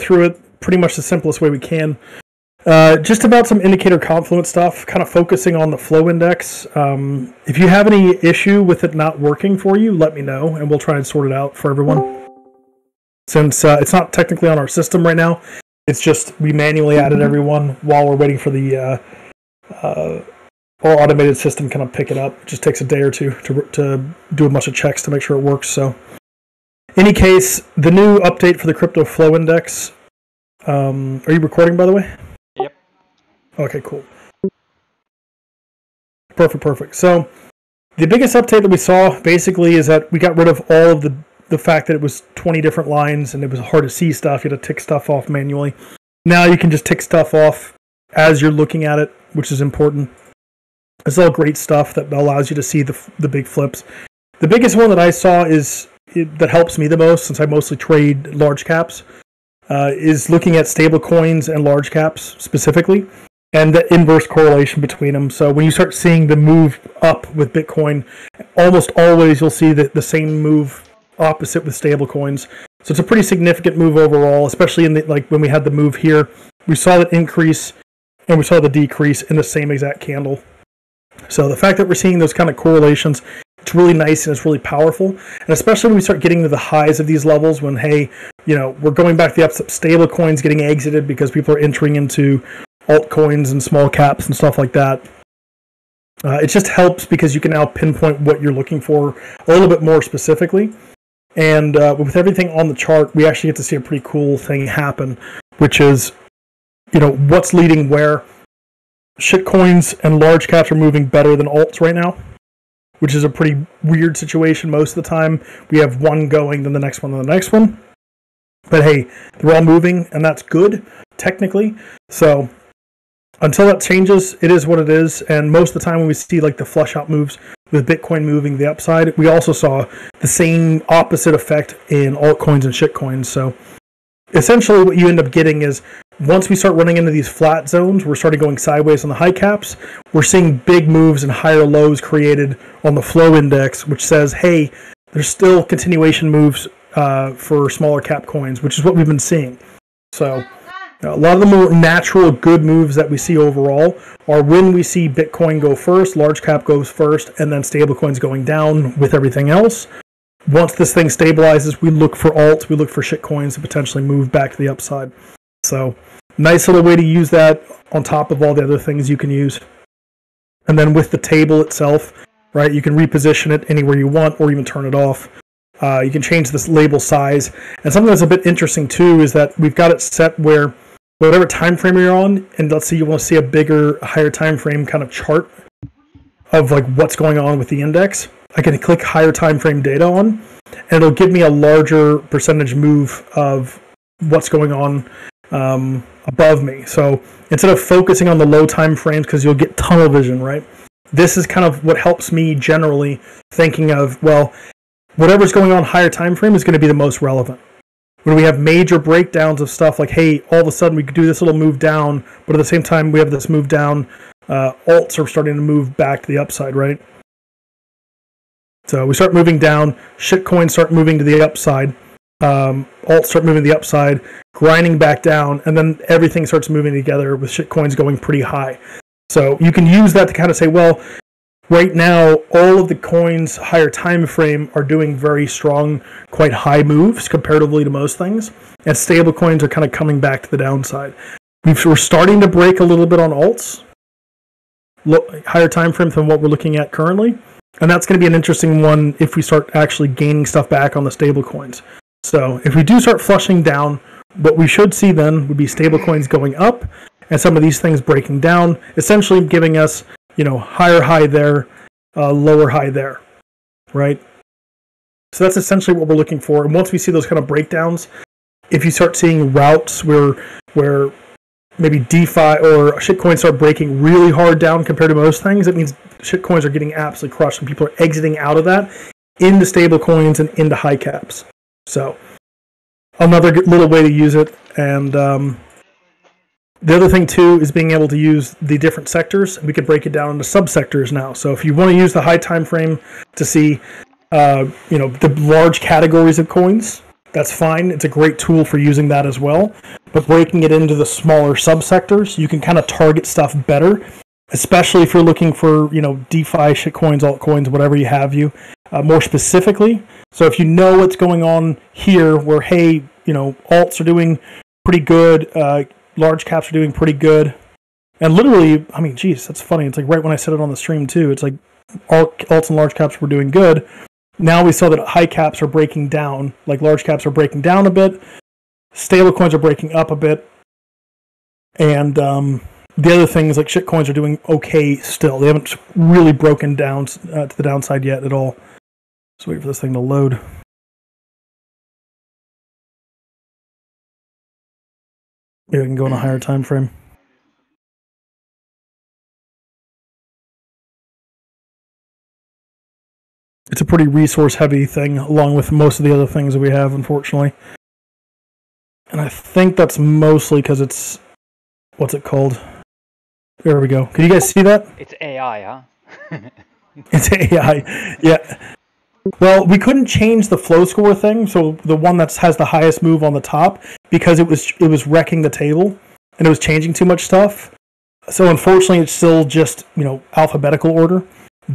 through it pretty much the simplest way we can. Uh, just about some indicator confluence stuff, kind of focusing on the flow index. Um, if you have any issue with it not working for you, let me know, and we'll try and sort it out for everyone. Since uh, it's not technically on our system right now, it's just we manually added everyone while we're waiting for the uh, uh, our automated system kind of pick it up. It just takes a day or two to to do a bunch of checks to make sure it works. So, any case, the new update for the crypto flow index. Um, are you recording, by the way? Yep. Okay, cool. Perfect, perfect. So, the biggest update that we saw basically is that we got rid of all of the the fact that it was 20 different lines and it was hard to see stuff. You had to tick stuff off manually. Now you can just tick stuff off as you're looking at it, which is important. It's all great stuff that allows you to see the the big flips. The biggest one that I saw is that helps me the most since I mostly trade large caps uh, is looking at stable coins and large caps specifically and the inverse correlation between them. So when you start seeing the move up with Bitcoin, almost always you'll see the, the same move opposite with stable coins. So it's a pretty significant move overall, especially in the like when we had the move here. We saw the increase and we saw the decrease in the same exact candle. So the fact that we're seeing those kind of correlations, it's really nice and it's really powerful. And especially when we start getting to the highs of these levels, when hey, you know, we're going back to the ups, stable coins getting exited because people are entering into altcoins and small caps and stuff like that. Uh, it just helps because you can now pinpoint what you're looking for a little bit more specifically. And uh, with everything on the chart, we actually get to see a pretty cool thing happen, which is, you know, what's leading where. Shitcoins and large caps are moving better than alts right now, which is a pretty weird situation most of the time. We have one going, then the next one, then the next one. But hey, they're all moving, and that's good, technically. So until that changes, it is what it is. And most of the time, when we see like the flush out moves with Bitcoin moving the upside, we also saw the same opposite effect in altcoins and shitcoins. So essentially, what you end up getting is once we start running into these flat zones, we're starting going sideways on the high caps. We're seeing big moves and higher lows created on the flow index, which says, hey, there's still continuation moves uh, for smaller cap coins, which is what we've been seeing. So a lot of the more natural good moves that we see overall are when we see Bitcoin go first, large cap goes first, and then stablecoins going down with everything else. Once this thing stabilizes, we look for alts, we look for shitcoins to potentially move back to the upside. So, nice little way to use that on top of all the other things you can use. And then with the table itself, right, you can reposition it anywhere you want or even turn it off. Uh, you can change this label size. And something that's a bit interesting too is that we've got it set where whatever time frame you're on, and let's say you want to see a bigger, higher time frame kind of chart of like what's going on with the index, I can click higher time frame data on, and it'll give me a larger percentage move of what's going on um, above me. So instead of focusing on the low time frames, because you'll get tunnel vision, right? This is kind of what helps me generally thinking of well, whatever's going on higher time frame is going to be the most relevant when we have major breakdowns of stuff like, hey, all of a sudden we could do this little move down, but at the same time we have this move down, uh, alts are starting to move back to the upside, right? So we start moving down, shitcoins start moving to the upside, um, alts start moving the upside, grinding back down, and then everything starts moving together with shitcoins going pretty high. So you can use that to kind of say, well, right now all of the coins higher time frame are doing very strong quite high moves comparatively to most things and stable coins are kind of coming back to the downside we are starting to break a little bit on alts higher time frame than what we're looking at currently and that's going to be an interesting one if we start actually gaining stuff back on the stable coins so if we do start flushing down what we should see then would be stable coins going up and some of these things breaking down essentially giving us you know, higher high there, uh, lower high there, right? So that's essentially what we're looking for. And once we see those kind of breakdowns, if you start seeing routes where where maybe DeFi or shitcoins start breaking really hard down compared to most things, it means shitcoins are getting absolutely crushed and people are exiting out of that into stable coins and into high caps. So another little way to use it. And um, the other thing too is being able to use the different sectors. We could break it down into subsectors now. So if you want to use the high time frame to see, uh, you know, the large categories of coins, that's fine. It's a great tool for using that as well. But breaking it into the smaller subsectors, you can kind of target stuff better, especially if you're looking for, you know, DeFi, shitcoins, altcoins, whatever you have you, uh, more specifically. So if you know what's going on here, where, hey, you know, alts are doing pretty good, uh, large caps are doing pretty good. And literally, I mean, geez, that's funny. It's like right when I said it on the stream too. It's like alts and large caps were doing good. Now we saw that high caps are breaking down, like large caps are breaking down a bit. Stable coins are breaking up a bit. And um, the other things like shit coins are doing okay still. They haven't really broken down uh, to the downside yet at all. Just wait for this thing to load. Maybe we can go in a higher time frame. It's a pretty resource heavy thing, along with most of the other things that we have, unfortunately. And I think that's mostly because it's what's it called? There we go. Can you guys see that? It's AI, huh? it's AI. Yeah. Well, we couldn't change the flow score thing, so the one that has the highest move on the top because it was it was wrecking the table and it was changing too much stuff. So unfortunately, it's still just you know alphabetical order.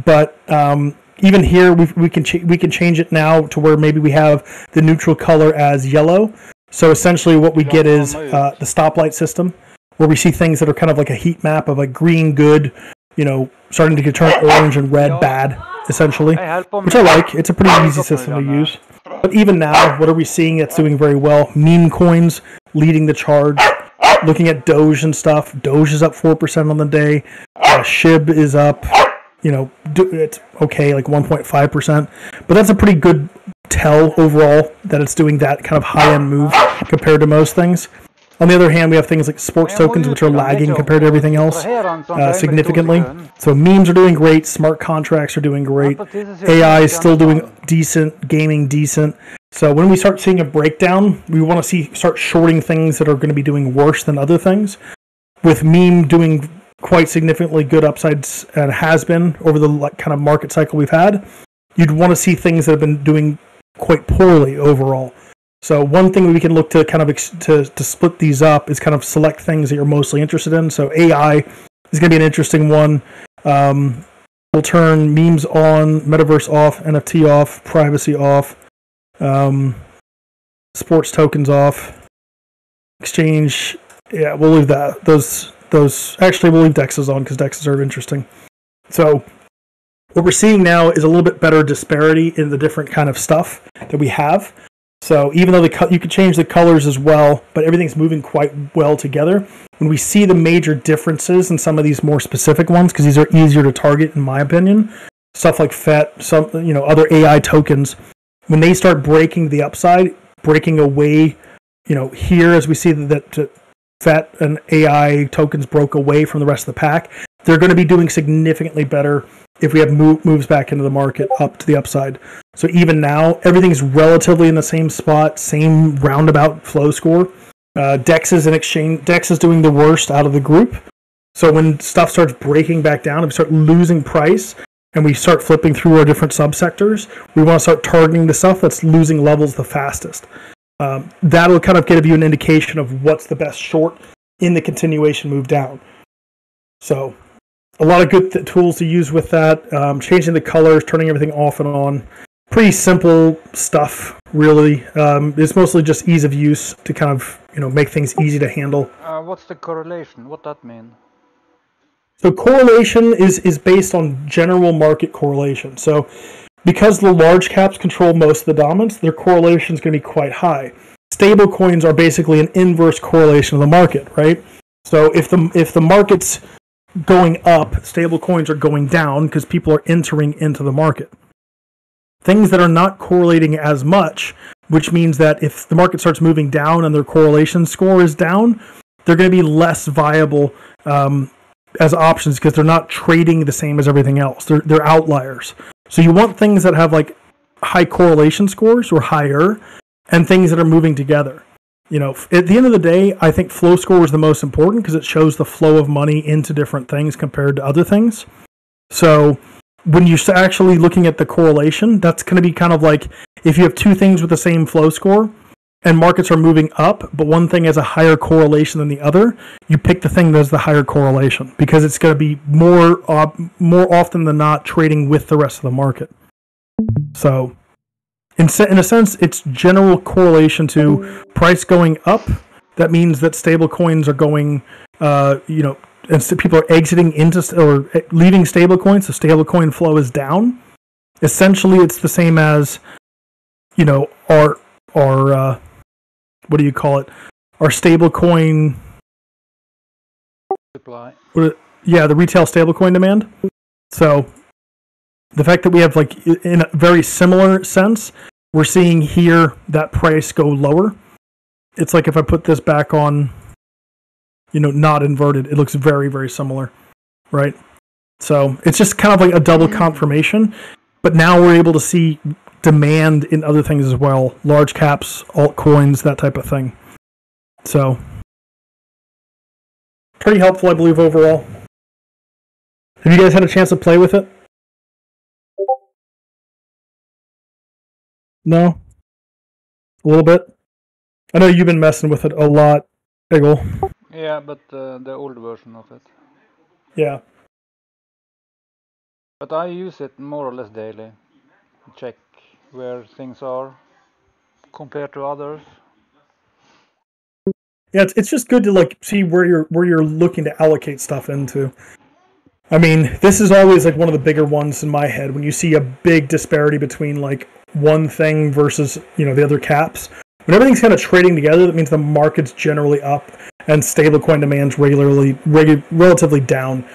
But um, even here, we, we can ch- we can change it now to where maybe we have the neutral color as yellow. So essentially, what we get is uh, the stoplight system, where we see things that are kind of like a heat map of like green good, you know, starting to turn orange and red bad essentially, which I like. It's a pretty easy system to use. But even now, what are we seeing that's doing very well? Meme coins leading the charge. Looking at Doge and stuff, Doge is up 4% on the day. Uh, SHIB is up, you know, it's okay, like 1.5%. But that's a pretty good tell overall that it's doing that kind of high end move compared to most things. On the other hand, we have things like sports tokens, which are lagging compared to everything else uh, significantly. So memes are doing great, smart contracts are doing great, AI is still doing decent, gaming decent. So when we start seeing a breakdown, we want to see start shorting things that are going to be doing worse than other things. With meme doing quite significantly good upsides and has been over the kind of market cycle we've had, you'd want to see things that have been doing quite poorly overall. So one thing we can look to kind of ex- to, to split these up is kind of select things that you're mostly interested in. So AI is going to be an interesting one. Um, we'll turn memes on, metaverse off, NFT off, privacy off, um, sports tokens off, exchange. Yeah, we'll leave that. Those those actually we'll leave dexes on because dexes are interesting. So what we're seeing now is a little bit better disparity in the different kind of stuff that we have. So even though the you could change the colors as well, but everything's moving quite well together. When we see the major differences in some of these more specific ones, because these are easier to target, in my opinion, stuff like FET, some you know other AI tokens, when they start breaking the upside, breaking away, you know here as we see that, that FET and AI tokens broke away from the rest of the pack, they're going to be doing significantly better if we have move, moves back into the market up to the upside. So even now, everything's relatively in the same spot, same roundabout flow score. Uh, Dex is an exchange. Dex is doing the worst out of the group. So when stuff starts breaking back down and we start losing price, and we start flipping through our different subsectors, we want to start targeting the stuff that's losing levels the fastest. Um, that'll kind of give you an indication of what's the best short in the continuation move down. So a lot of good th- tools to use with that. Um, changing the colors, turning everything off and on. Pretty simple stuff, really. Um, it's mostly just ease of use to kind of you know make things easy to handle. Uh, what's the correlation? What that mean? So correlation is is based on general market correlation. So because the large caps control most of the dominance, their correlation is going to be quite high. Stable coins are basically an inverse correlation of the market, right? So if the if the market's going up, stable coins are going down because people are entering into the market. Things that are not correlating as much, which means that if the market starts moving down and their correlation score is down, they're going to be less viable um, as options because they're not trading the same as everything else. They're, they're outliers. So you want things that have like high correlation scores or higher and things that are moving together you know, at the end of the day, I think flow score is the most important because it shows the flow of money into different things compared to other things. So when you're actually looking at the correlation, that's going to be kind of like if you have two things with the same flow score, and markets are moving up, but one thing has a higher correlation than the other, you pick the thing that has the higher correlation because it's going to be more uh, more often than not trading with the rest of the market. So, in se- in a sense, it's general correlation to price going up. That means that stable coins are going, uh, you know, and so people are exiting into st- or eh, leaving stable coins. So stable coin flow is down. Essentially, it's the same as, you know, our our uh, what do you call it? Our stable coin Supply. what- yeah, the retail stablecoin demand. So the fact that we have like in a very similar sense, we're seeing here that price go lower. It's like if I put this back on, you know, not inverted, it looks very very similar, right? So it's just kind of like a double mm-hmm. confirmation. But now we're able to see demand in other things as well, large caps, altcoins, that type of thing. So pretty helpful, I believe, overall. Have you guys had a chance to play with it? No? A little bit? I know you've been messing with it a lot, Egil. Yeah, but uh, the old version of it. Yeah. But I use it more or less daily. Check where things are compared to others. Yeah, it's, it's just good to like see where you're where you're looking to allocate stuff into. I mean, this is always like one of the bigger ones in my head when you see a big disparity between like one thing versus you know the other caps. When everything's kind of trading together, that means the market's generally up and stablecoin demand's regularly regu- relatively down.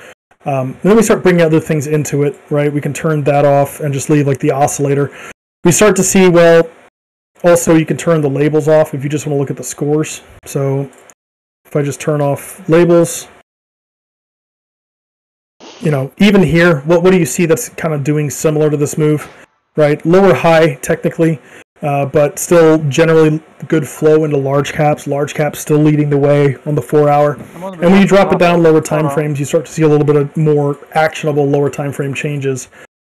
Um, then we start bringing other things into it, right? We can turn that off and just leave like the oscillator. We start to see well. Also, you can turn the labels off if you just want to look at the scores. So if I just turn off labels, you know, even here, what, what do you see that's kind of doing similar to this move, right? Lower high, technically, uh, but still generally good flow into large caps. Large caps still leading the way on the four hour. The And when you drop it down lower time frames, you start to see a little bit of more actionable lower time frame changes.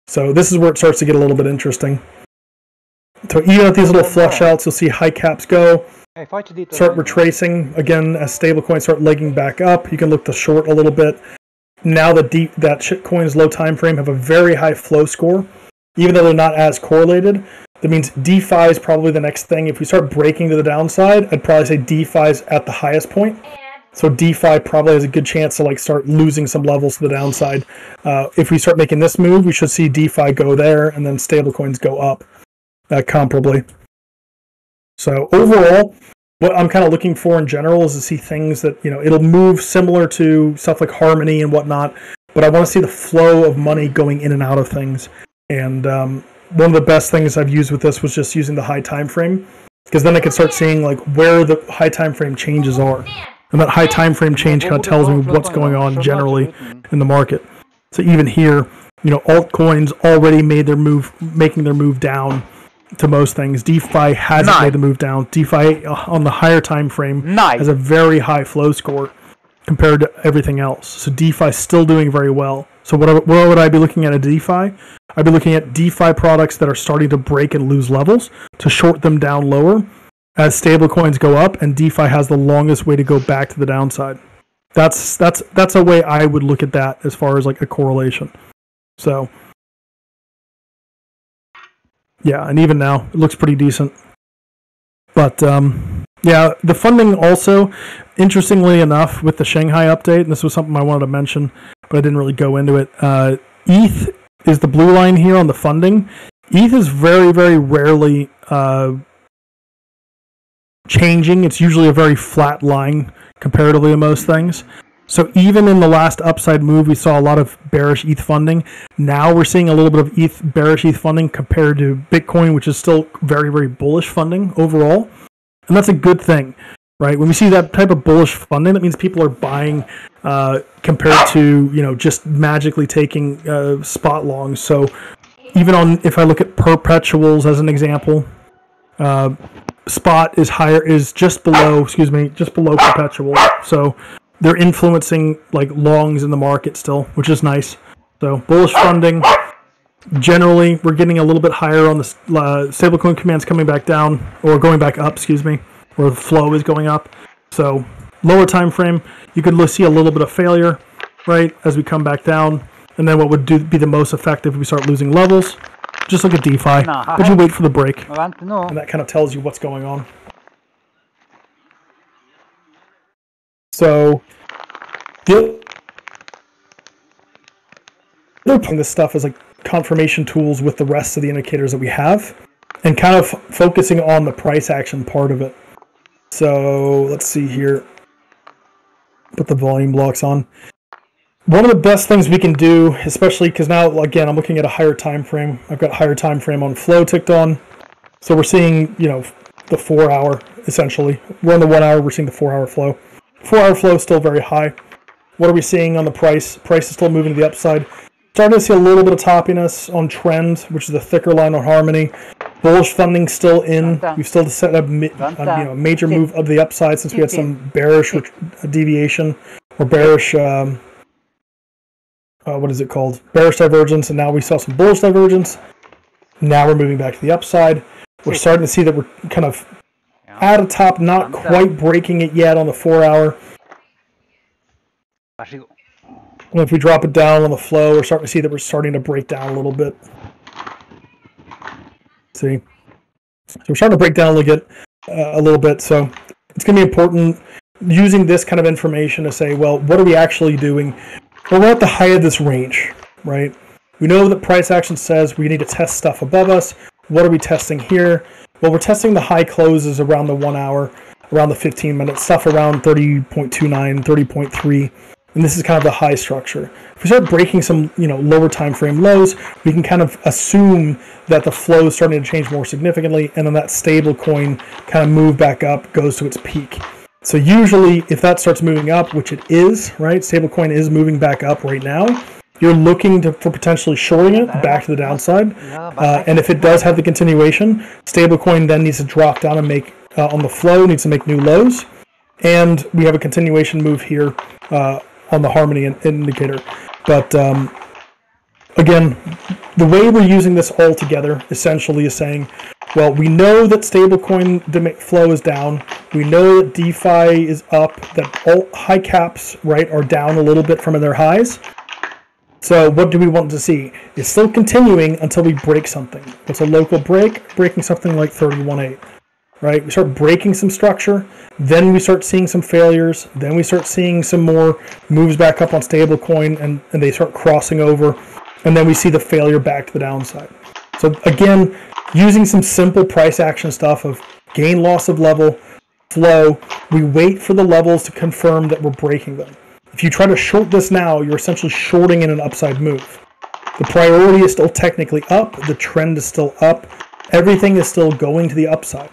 So this is where it starts to get a little bit interesting. So even at these little flush outs, you'll see high caps go Hey, fight it start retracing again as stablecoins start legging back up. You can look to short a little bit. Now that deep that shitcoins low time frame have a very high flow score, even though they're not as correlated. That means DeFi is probably the next thing. If we start breaking to the downside, I'd probably say DeFi is at the highest point. So DeFi probably has a good chance to like start losing some levels to the downside. Uh, if we start making this move, we should see DeFi go there and then stablecoins go up uh, comparably. So overall, what I'm kind of looking for in general is to see things that you know it'll move similar to stuff like Harmony and whatnot, but I want to see the flow of money going in and out of things. And um, one of the best things I've used with this was just using the high time frame, because then I can start seeing like where the high time frame changes are, and that high time frame change kind of tells me what's going on generally in the market. So even here, you know, altcoins already made their move, making their move down to most things. DeFi hasn't Nine. made the move down. DeFi uh, on the higher time frame Nine. has a very high flow score compared to everything else. So DeFi still doing very well. So what, what would I be looking at a DeFi? I'd be looking at DeFi products that are starting to break and lose levels to short them down lower as stablecoins go up, and DeFi has the longest way to go back to the downside. That's that's that's a way I would look at that as far as like a correlation. So yeah, and even now it looks pretty decent. But um, yeah, the funding also, interestingly enough, with the Shanghai update, and this was something I wanted to mention, but I didn't really go into it. Uh, ETH is the blue line here on the funding. ETH is very, very rarely uh, changing. It's usually a very flat line comparatively to most things. So even in the last upside move, we saw a lot of bearish ETH funding. Now we're seeing a little bit of ETH bearish ETH funding compared to Bitcoin, which is still very, very bullish funding overall, and that's a good thing, right? When we see that type of bullish funding, that means people are buying uh, compared to you know just magically taking uh, spot longs. So even on if I look at perpetuals as an example, uh, spot is higher is just below excuse me just below perpetual so they're influencing like longs in the market still which is nice so bullish funding generally we're getting a little bit higher on the uh, stablecoin commands coming back down or going back up, excuse me, or the flow is going up. So lower time frame, you could see a little bit of failure, right, as we come back down. And then what would do, be the most effective if we start losing levels? Just look at DeFi, but you wait for the break, and that kind of tells you what's going on. So the other part of this stuff is like confirmation tools with the rest of the indicators that we have, and kind of focusing on the price action part of it. So let's see here. Put the volume blocks on. One of the best things we can do, especially because now again I'm looking at a higher time frame. I've got a higher time frame on flow ticked on, so we're seeing you know the four hour essentially. We're on the one hour. We're seeing the four hour flow. Four hour flow is still very high. What are we seeing on the price? Price is still moving to the upside. Starting to see a little bit of toppiness on trend, which is the thicker line on harmony. Bullish funding still in. We've still set a, a you know, major move of the upside since we had some bearish deviation or bearish. Um, uh, what is it called? Bearish divergence, and now we saw some bullish divergence. Now we're moving back to the upside. We're starting to see that we're kind of at a top, not quite breaking it yet on the four hour. And if we drop it down on the flow, we're starting to see that we're starting to break down a little bit. See? So we're starting to break down a little bit, uh, a little bit. So it's going to be important using this kind of information to say, well, what are we actually doing? Well, we're at the height of this range, right? We know that price action says we need to test stuff above us. What are we testing here? Well, we're testing the high closes around the one hour, around the 15 minute stuff around 30.29, 30.3 and this is kind of the high structure. If we start breaking some, you know, lower time frame lows, we can kind of assume that the flow is starting to change more significantly, and then that stable coin kind of move back up, goes to its peak. So usually, if that starts moving up, which it is, right, stablecoin is moving back up right now. You're looking to, for potentially shorting it back to the downside, uh, and if it does have the continuation, stablecoin then needs to drop down and make uh, on the flow needs to make new lows, and we have a continuation move here uh, on the harmony indicator. But um, again, the way we're using this all together essentially is saying, well, we know that stablecoin flow is down. We know that DeFi is up. That all high caps right are down a little bit from their highs. So what do we want to see? It's still continuing until we break something. What's a local break? Breaking something like 31.8 right? We start breaking some structure, then we start seeing some failures, then we start seeing some more moves back up on stablecoin, and, and they start crossing over, and then we see the failure back to the downside. So again, using some simple price action stuff of gain loss of level, flow, we wait for the levels to confirm that we're breaking them. If you try to short this now, you're essentially shorting in an upside move. The priority is still technically up, the trend is still up, everything is still going to the upside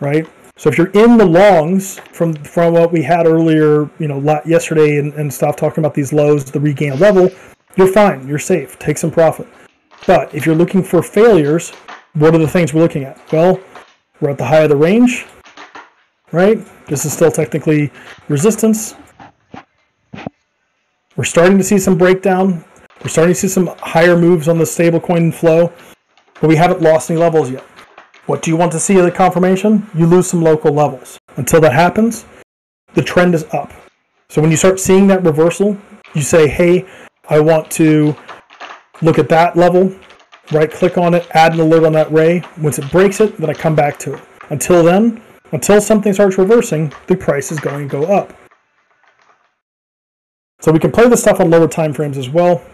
right? So if you're in the longs from from what we had earlier, you know, yesterday and, and stuff, talking about these lows, the regain level, you're fine, you're safe, take some profit. But if you're looking for failures, what are the things we're looking at? Well, we're at the high of the range, right? This is still technically resistance. We're starting to see some breakdown. We're starting to see some higher moves on the stablecoin flow, but we haven't lost any levels yet. What do you want to see the confirmation? You lose some local levels. Until that happens, the trend is up. So when you start seeing that reversal, you say, hey, I want to look at that level, right click on it, add an alert on that ray. Once it breaks it, then I come back to it. Until then, until something starts reversing, the price is going to go up. So we can play this stuff on lower time frames as well.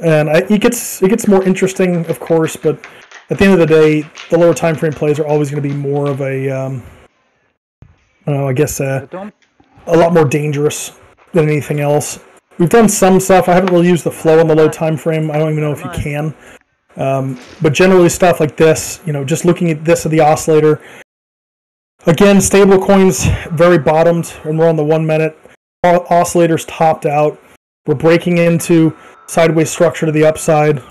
And it gets it gets more interesting, of course, but at the end of the day, the lower time frame plays are always going to be more of a, um, I don't know, I guess uh, a lot more dangerous than anything else. We've done some stuff. I haven't really used the flow on the low time frame. I don't even know if you can. Um, but generally, stuff like this, you know, just looking at this of the oscillator. Again, stable coins very bottomed, and we're on the one minute. Oscillators topped out. We're breaking into sideways structure to the upside.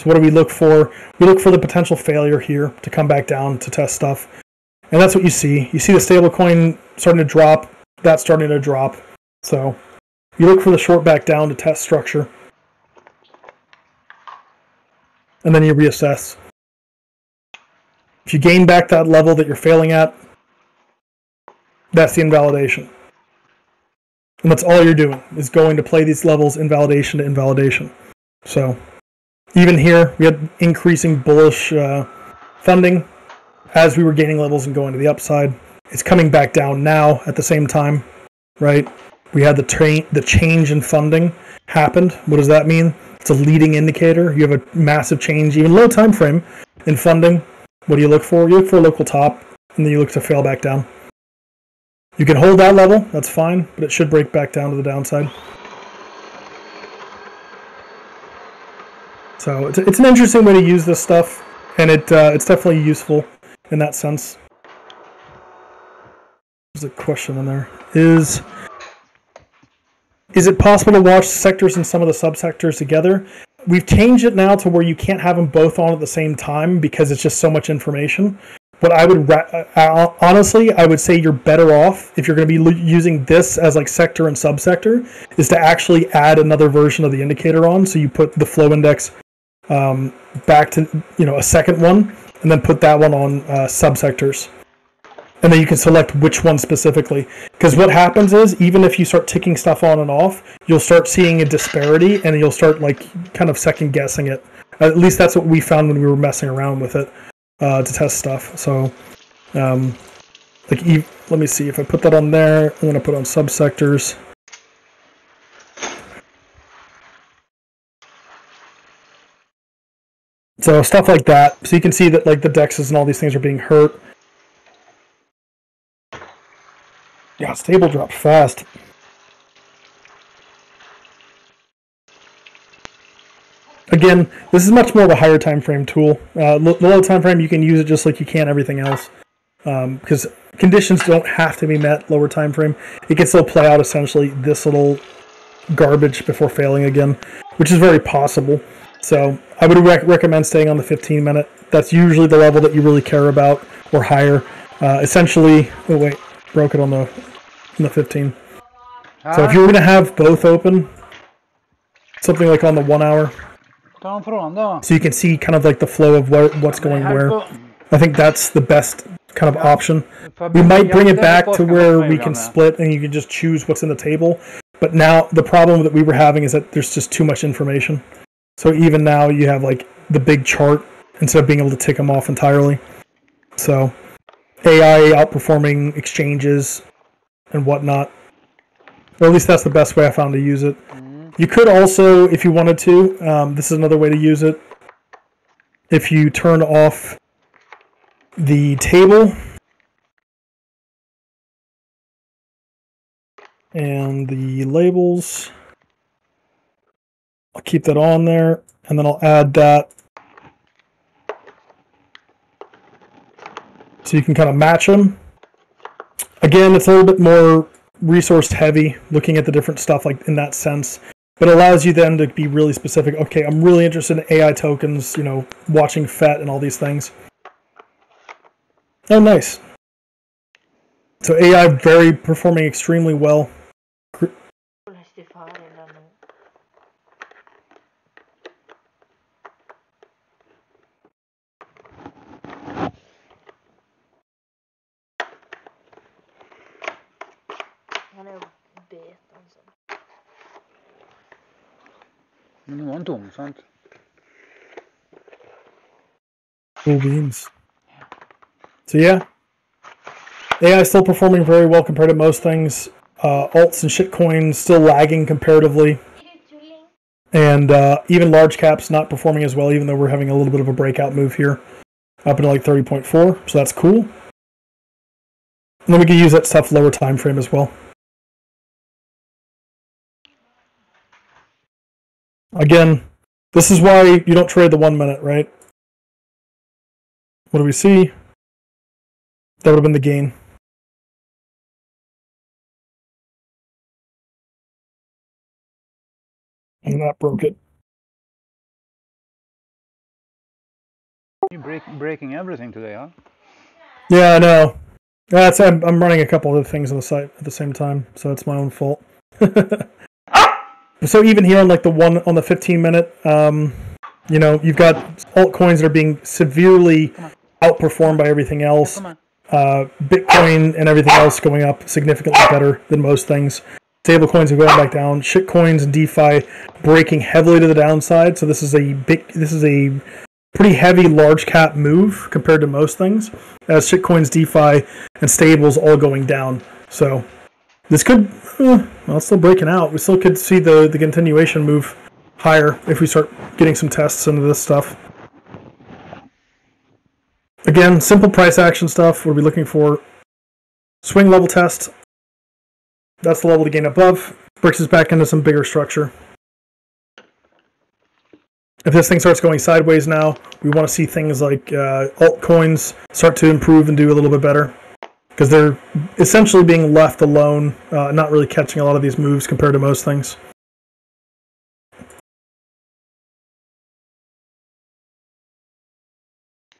So what do we look for? We look for the potential failure here to come back down to test stuff. And that's what you see. You see the stablecoin starting to drop, that's starting to drop. So you look for the short back down to test structure. and then you reassess. If you gain back that level that you're failing at, that's the invalidation. And that's all you're doing is going to play these levels invalidation to invalidation. So even here, we had increasing bullish uh, funding as we were gaining levels and going to the upside. It's coming back down now at the same time, right? We had the tra- the change in funding happened. What does that mean? It's a leading indicator. You have a massive change, even low time frame in funding. What do you look for? You look for a local top, and then you look to fail back down. You can hold that level, that's fine, but it should break back down to the downside. So it's, it's an interesting way to use this stuff, and it uh, it's definitely useful in that sense. There's a question in there. Is is it possible to watch sectors and some of the subsectors together? We've changed it now to where you can't have them both on at the same time because it's just so much information. But I would uh, honestly, I would say you're better off if you're going to be using this as like sector and subsector, is to actually add another version of the indicator on. So you put the flow index um, back to you know a second one, and then put that one on uh, subsectors and then you can select which one specifically. Because what happens is, even if you start ticking stuff on and off, you'll start seeing a disparity, and you'll start like kind of second guessing it. At least that's what we found when we were messing around with it uh, to test stuff. So, um, like, let me see if I put that on there. I'm gonna put on subsectors. So stuff like that. So you can see that like the dexes and all these things are being hurt. Yeah, stable dropped fast. Again, this is much more of a higher time frame tool. Uh, low time frame, you can use it just like you can everything else, because um, conditions don't have to be met. Lower time frame, it can still play out essentially this little garbage before failing again, which is very possible. So I would rec- recommend staying on the 15 minute. That's usually the level that you really care about or higher. Uh, essentially, oh wait, broke it on the on the 15. Ah. So if you were gonna have both open, something like on the one hour, so you can see kind of like the flow of where, what's going where. I think that's the best kind of option. We might bring it back to where we can split and you can just choose what's in the table. But now the problem that we were having is that there's just too much information. So even now you have like the big chart instead of being able to tick them off entirely. So AI outperforming exchanges and whatnot. Or at least that's the best way I found to use it. You could also, if you wanted to, um, this is another way to use it. If you turn off the table and the labels, I'll keep that on there and then I'll add that. So you can kind of match them. Again, it's a little bit more resource heavy looking at the different stuff like in that sense. But it allows you then to be really specific okay i'm really interested in ai tokens you know watching fet and all these things. Oh nice. So ai very performing extremely well Var en tom, sant? Cool beans. So yeah, AI is still performing very well compared to most things. Uh, alts and shitcoins still lagging comparatively. And uh, even large caps not performing as well, even though we're having a little bit of a breakout move here. Up into like 30.4, so that's cool. And then we can use that stuff lower time frame as well. Again, this is why you don't trade the one minute, right? What do we see? That would have been the gain. And that broke it. You break breaking everything today, huh? Yeah, I know. That's I'm, I'm running a couple of things on the site at the same time, so it's my own fault. so even here on like the one on the 15 minute, um, You know, you've got altcoins that are being severely outperformed by everything else. Uh, Bitcoin and everything else going up significantly better than most things. Stablecoins are going back down. Shitcoins and DeFi breaking heavily to the downside. So this is a big, this is a pretty heavy large cap move compared to most things. As shitcoins, DeFi, and stables all going down. So this could, uh, well, it's still breaking out. We still could see the the continuation move higher if we start getting some tests into this stuff. Again, simple price action stuff. We'll be looking for swing level test that's the level to gain above. Bricks is back into some bigger structure. If this thing starts going sideways now, we want to see things like uh, altcoins start to improve and do a little bit better. Because they're essentially being left alone, uh, not really catching a lot of these moves compared to most things.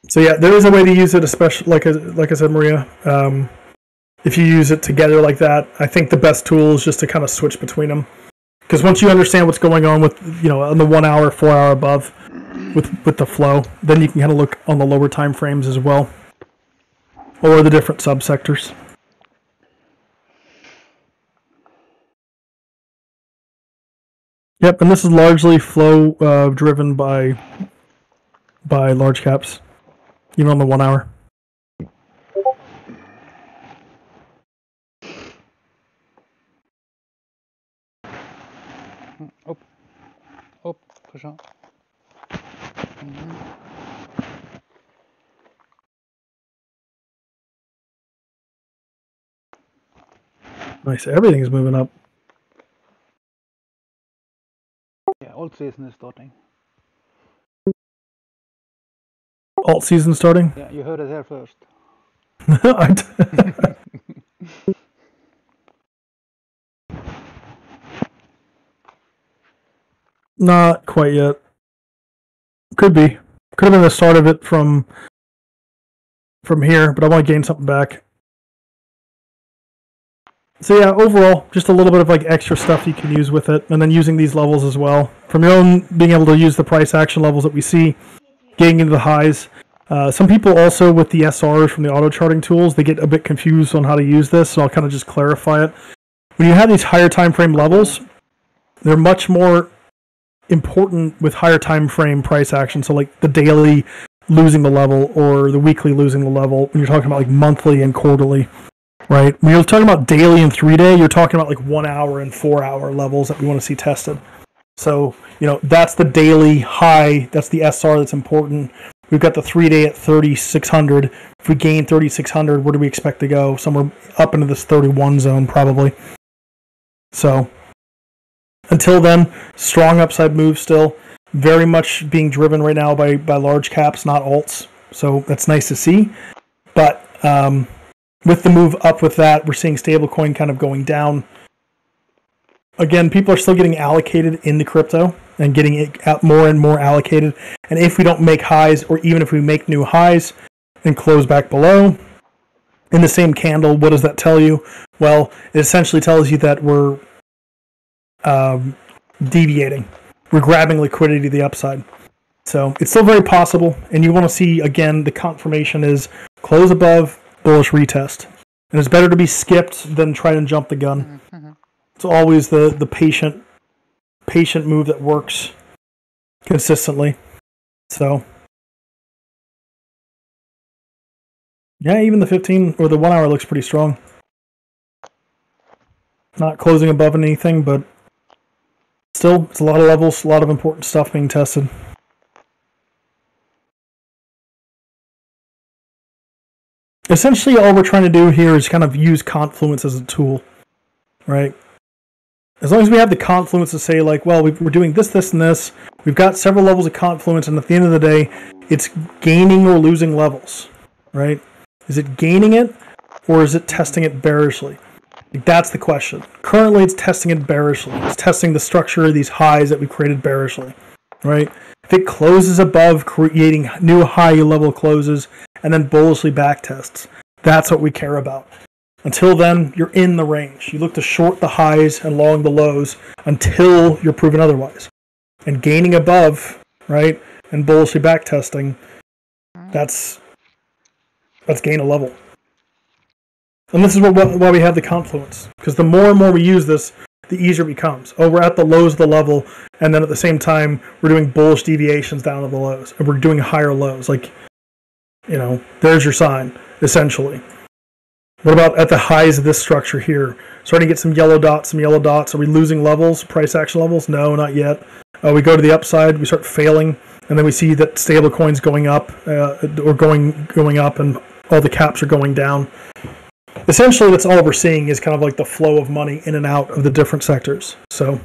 So yeah, there is a way to use it, especially like like I said, Maria. Um, if you use it together like that. I think the best tool is just to kind of switch between them. Because once you understand what's going on with, you know, on the one hour, four hour above with, with the flow, then you can kind of look on the lower time frames as well. Or the different subsectors. Yep, and this is largely flow uh, driven by by large caps, even on the one hour. push up. Mm Nice, everything's moving up. Yeah, alt season is starting. Alt season starting? Yeah, you heard it here first. Not quite yet. Could be. Could have been the start of it from from here, but I want to gain something back. So yeah, overall, just a little bit of like extra stuff you can use with it, and then using these levels as well. From your own, being able to use the price action levels that we see, getting into the highs. Uh, some people also with the SRs from the auto charting tools, they get a bit confused on how to use this, so I'll kind of just clarify it. When you have these higher time frame levels, they're much more important with higher time frame price action. So like the daily losing the level or the weekly losing the level when you're talking about like monthly and quarterly, right? When you're talking about daily and three day, you're talking about like one hour and four hour levels that we want to see tested. So, you know, that's the daily high, that's the SR that's important. We've got the three day at 3,600. If we gain 3,600, where do we expect to go? Somewhere up into this 31 zone, probably. So, until then, strong upside move still. Very much being driven right now by, by large caps, not alts. So that's nice to see. But um, with the move up with that, we're seeing stablecoin kind of going down. Again, people are still getting allocated into crypto and getting it more and more allocated. And if we don't make highs, or even if we make new highs and close back below in the same candle, what does that tell you? Well, it essentially tells you that we're um, deviating. We're grabbing liquidity to the upside. So it's still very possible, and you want to see again the confirmation is close above bullish retest, and it's better to be skipped than try and jump the gun. Mm-hmm. It's always the the patient patient move that works consistently. So yeah, even the 15 or the one hour looks pretty strong. Not closing above anything, but Still, it's a lot of levels, a lot of important stuff being tested. Essentially, all we're trying to do here is kind of use Confluence as a tool, right? As long as we have the Confluence to say, like, well, we're doing this, this, and this, we've got several levels of Confluence, and at the end of the day, it's gaining or losing levels, right? Is it gaining it, or is it testing it bearishly? That's the question. Currently, it's testing it bearishly. It's testing the structure of these highs that we created bearishly, right? If it closes above, creating new high level closes, and then bullishly back tests, that's what we care about. Until then, you're in the range. You look to short the highs and long the lows until you're proven otherwise. And gaining above, right, and bullishly back testing, that's that's gain a level. And this is what, why we have the confluence. Because the more and more we use this, the easier it becomes. Oh, we're at the lows of the level, and then at the same time, we're doing bullish deviations down to the lows, and we're doing higher lows. Like, you know, there's your sign, essentially. What about at the highs of this structure here? Starting to get some yellow dots, some yellow dots. Are we losing levels, price action levels? No, not yet. Uh, we go to the upside, we start failing, and then we see that stable coins going up uh, or going going up, and all the caps are going down essentially that's all we're seeing is kind of like the flow of money in and out of the different sectors. So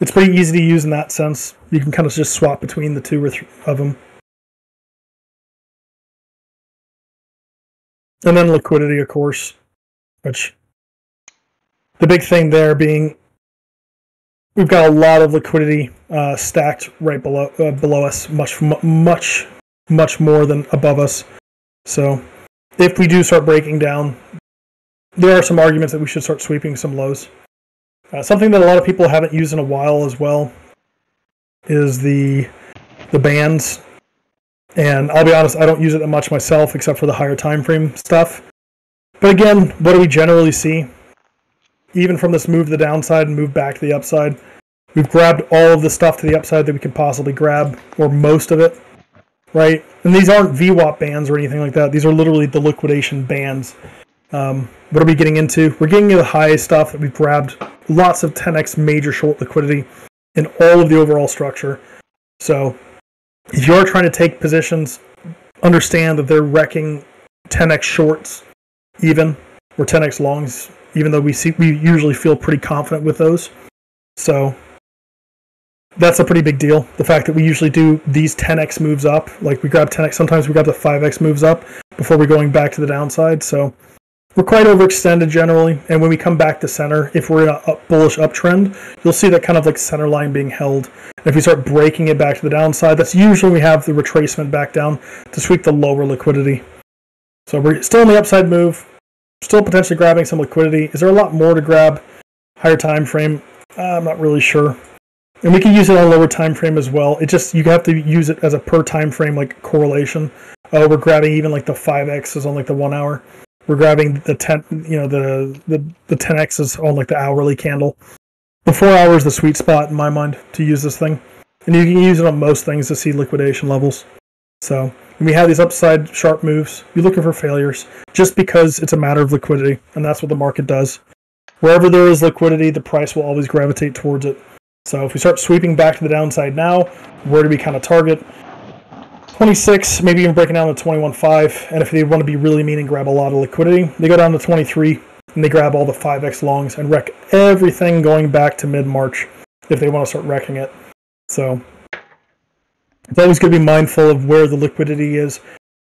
it's pretty easy to use in that sense. You can kind of just swap between the two or three of them. And then liquidity, of course, which the big thing there being we've got a lot of liquidity uh, stacked right below uh, below us, much much much more than above us. So if we do start breaking down, there are some arguments that we should start sweeping some lows. Uh, something that a lot of people haven't used in a while as well is the the bands. And I'll be honest, I don't use it that much myself, except for the higher time frame stuff. But again, what do we generally see? Even from this move to the downside and move back to the upside, we've grabbed all of the stuff to the upside that we can possibly grab, or most of it right? And these aren't VWAP bands or anything like that. These are literally the liquidation bands. Um, what are we getting into? We're getting into the high stuff that we've grabbed. Lots of 10x major short liquidity in all of the overall structure. So if you're trying to take positions, understand that they're wrecking 10x shorts, even or 10x longs. Even though we see we usually feel pretty confident with those. So that's a pretty big deal. The fact that we usually do these 10x moves up, like we grab 10x, sometimes we grab the 5x moves up before we're going back to the downside. So we're quite overextended generally. And when we come back to center, if we're in a bullish uptrend, you'll see that kind of like center line being held. And if we start breaking it back to the downside, that's usually we have the retracement back down to sweep the lower liquidity. So we're still in the upside move, still potentially grabbing some liquidity. Is there a lot more to grab? Higher time frame? Uh, I'm not really sure and we can use it on a lower time frame as well. It just you have to use it as a per time frame like correlation. Uh, we're grabbing even like the five x's on like the one hour. We're grabbing the ten, you know, the the the ten x's on like the hourly candle. The four hours the sweet spot in my mind to use this thing, and you can use it on most things to see liquidation levels. So we have these upside sharp moves, you're looking for failures just because it's a matter of liquidity, and that's what the market does. Wherever there is liquidity, the price will always gravitate towards it. So if we start sweeping back to the downside now, where do we kind of target? 26, maybe even breaking down to 21.5. And if they want to be really mean and grab a lot of liquidity, they go down to 23 and they grab all the 5x longs and wreck everything going back to mid March if they want to start wrecking it. So it's always going to be mindful of where the liquidity is.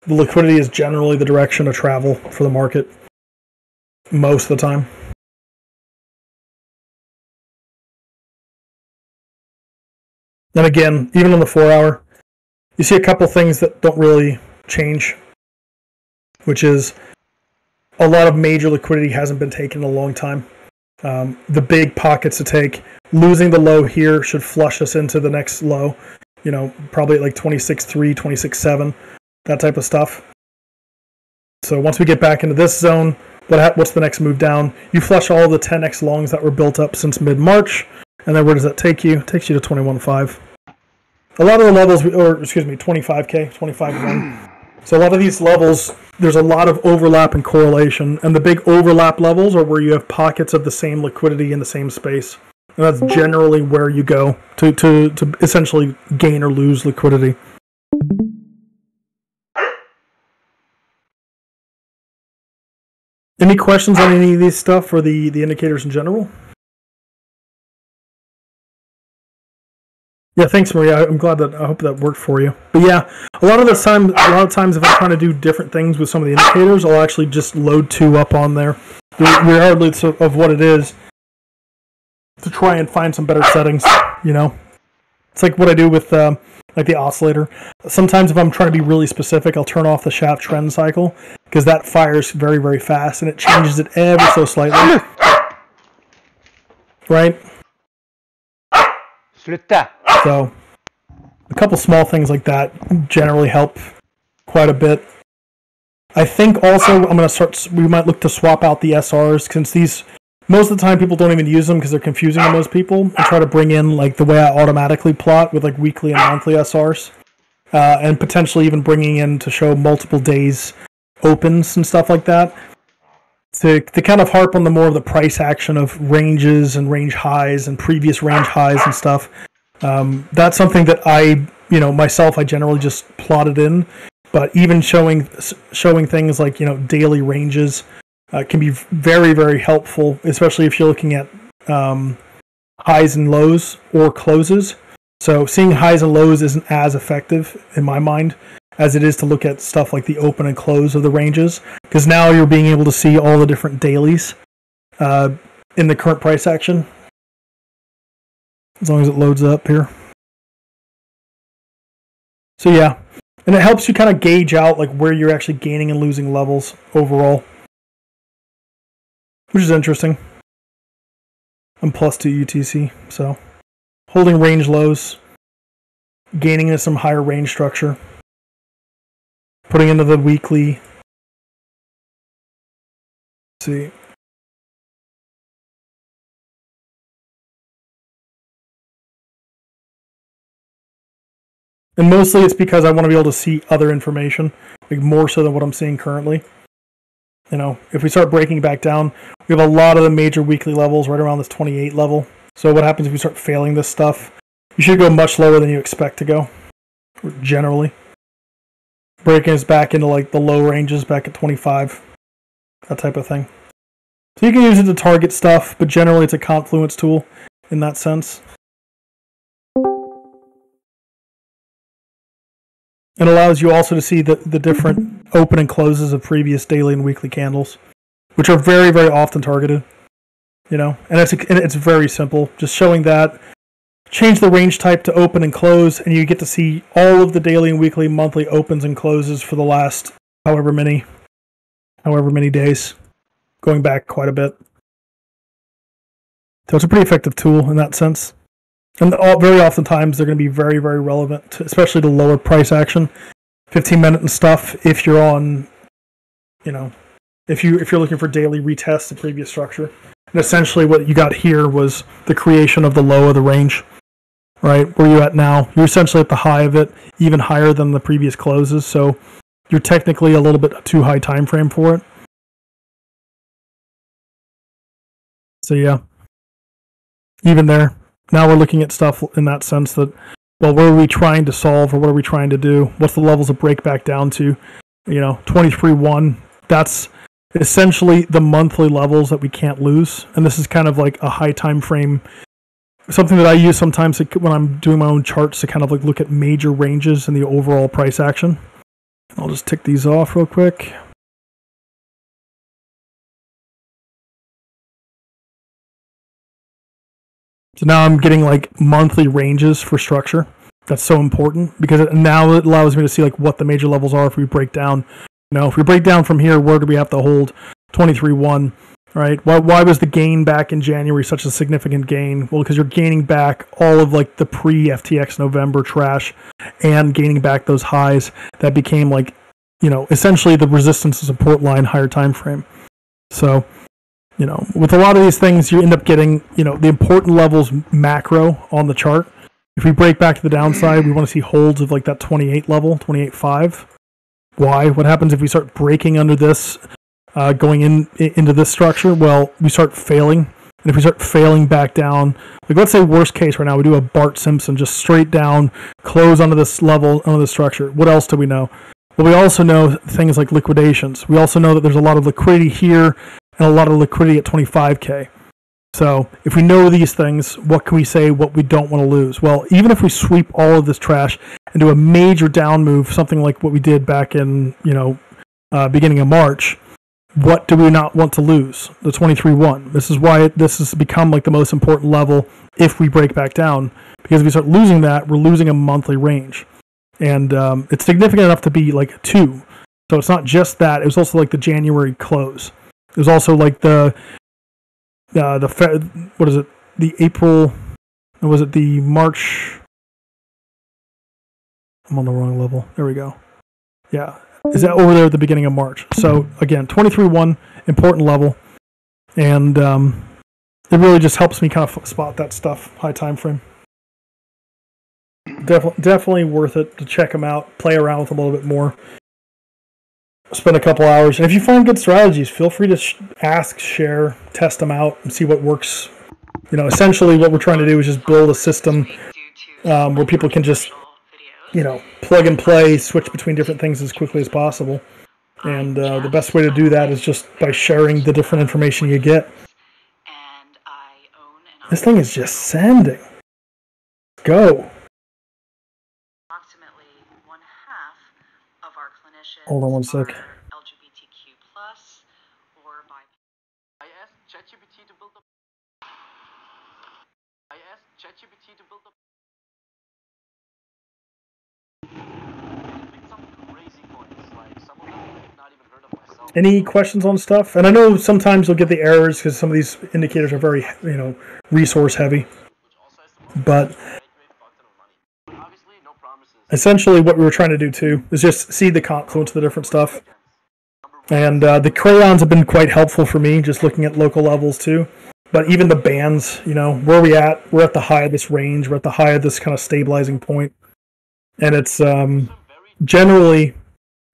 The liquidity is generally the direction of travel for the market most of the time. And again, even on the four hour, you see a couple things that don't really change, which is a lot of major liquidity hasn't been taken in a long time. Um, the big pockets to take, losing the low here should flush us into the next low, you know, probably like 26.3, 26.7, that type of stuff. So once we get back into this zone, what ha- what's the next move down? You flush all the 10x longs that were built up since mid March. And then where does that take you? It takes you to 21.5. A lot of the levels, or excuse me, 25k, 25 one. So a lot of these levels, there's a lot of overlap and correlation, and the big overlap levels are where you have pockets of the same liquidity in the same space, and that's mm-hmm. generally where you go to to to essentially gain or lose liquidity. Any questions on any of these stuff or the the indicators in general? Yeah, thanks, Maria. I'm glad that I hope that worked for you. But yeah, a lot of the time, a lot of times, if I'm trying to do different things with some of the indicators, I'll actually just load two up on there, regardless of what it is, to try and find some better settings. You know, it's like what I do with um, like the oscillator. Sometimes, if I'm trying to be really specific, I'll turn off the Schaff trend cycle because that fires very, very fast and it changes it ever so slightly. Right? Sluta! So a couple small things like that generally help quite a bit. I think also I'm going to start. We might look to swap out the SRs since these most of the time people don't even use them because they're confusing to most people I try to bring in like the way I automatically plot with like weekly and monthly SRs. Uh, and potentially even bringing in to show multiple days opens and stuff like that to, to kind of harp on the more of the price action of ranges and range highs and previous range highs and stuff. Um, that's something that I, you know, myself, I generally just plotted in. But even showing showing things like you know daily ranges uh, can be very very helpful, especially if you're looking at um, highs and lows or closes. So seeing highs and lows isn't as effective in my mind as it is to look at stuff like the open and close of the ranges, because now you're being able to see all the different dailies uh, in the current price action. As long as it loads up here. So yeah, and it helps you kind of gauge out like where you're actually gaining and losing levels overall, which is interesting. I'm plus two UTC, so holding range lows, gaining some higher range structure putting into the weekly. Let's see. And mostly it's because I want to be able to see other information, like more so than what I'm seeing currently. You know, if we start breaking back down, we have a lot of the major weekly levels right around this 28 level. So what happens if we start failing this stuff? You should go much lower than you expect to go, generally breaking us back into like the low ranges back at 25, that type of thing. So you can use it to target stuff, but generally it's a confluence tool in that sense. It allows you also to see the, the different open and closes of previous daily and weekly candles, which are very, very often targeted. You know, and it's and it's very simple. Just showing that change the range type to open and close, and you get to see all of the daily and weekly, monthly opens and closes for the last however many, however many days, going back quite a bit. So it's a pretty effective tool in that sense. And all, very oftentimes they're going to be very, very relevant, especially to lower price action, 15 minute and stuff. If you're on, you know, if you if you're looking for daily retest the previous structure, and essentially what you got here was the creation of the low of the range right? Where you at now? You're essentially at the high of it, even higher than the previous closes. So you're technically a little bit too high time frame for it. So yeah, even there. Now we're looking at stuff in that sense that, well, what are we trying to solve or what are we trying to do? What's the levels of break back down to? You know, 23 1. That's essentially the monthly levels that we can't lose. And this is kind of like a high time frame something that I use sometimes when I'm doing my own charts to kind of like look at major ranges in the overall price action. I'll just tick these off real quick. So now I'm getting like monthly ranges for structure. That's so important because it, now it allows me to see like what the major levels are if we break down. You know, if we break down from here, where do we have to hold 23.1? right? Why, why was the gain back in January such a significant gain? Well, because you're gaining back all of like the pre FTX November trash and gaining back those highs that became like, you know, essentially the resistance to support line higher time frame. So, you know, with a lot of these things, you end up getting, you know, the important levels macro on the chart. If we break back to the downside, we want to see holds of like that 28 level, 28.5. Why? What happens if we start breaking under this uh, going in into this structure, well, we start failing. And if we start failing back down, like let's say worst case right now, we do a Bart Simpson, just straight down, close onto this level, onto the structure. What else do we know? Well, we also know things like liquidations. We also know that there's a lot of liquidity here and a lot of liquidity at 25k. So if we know these things, what can we say what we don't want to lose? Well, even if we sweep all of this trash and do a major down move, something like what we did back in, you know, uh, beginning of March, what do we not want to lose? The 23-1. This is why this has become like the most important level if we break back down. Because if we start losing that, we're losing a monthly range. And um, it's significant enough to be like two. So it's not just that. It was also like the January close. It was also like the uh, the fe- what is it? The April. Was it the March? I'm on the wrong level. There we go. Yeah, is that over there at the beginning of March? So again, 23-1, important level, and um, it really just helps me kind of spot that stuff high time frame. Definitely, definitely worth it to check them out, play around with them a little bit more, spend a couple hours, and if you find good strategies, feel free to sh- ask, share, test them out, and see what works. You know, essentially, what we're trying to do is just build a system um, where people can just, you know, plug and play, switch between different things as quickly as possible. And uh, the best way to do that is just by sharing the different information you get. This thing is just sending. Go. Approximately one half of our clinicians Hold on one sec. LGBTQ plus or bi. I asked ChatGPT to build a. I asked ChatGPT to build a. It picked some crazy points, like some of them I've not even heard of myself. Any questions on stuff? And I know sometimes you'll get the errors because some of these indicators are very, you know, resource heavy. which also But great, great fuck ton of money. But obviously, no promises. Essentially, what we were trying to do too is just see the confluence of the different stuff. And uh, the crayons have been quite helpful for me, just looking at local levels too. But even the bands, you know, where we at? We're at the high of this range. We're at the high of this kind of stabilizing point, and it's um, generally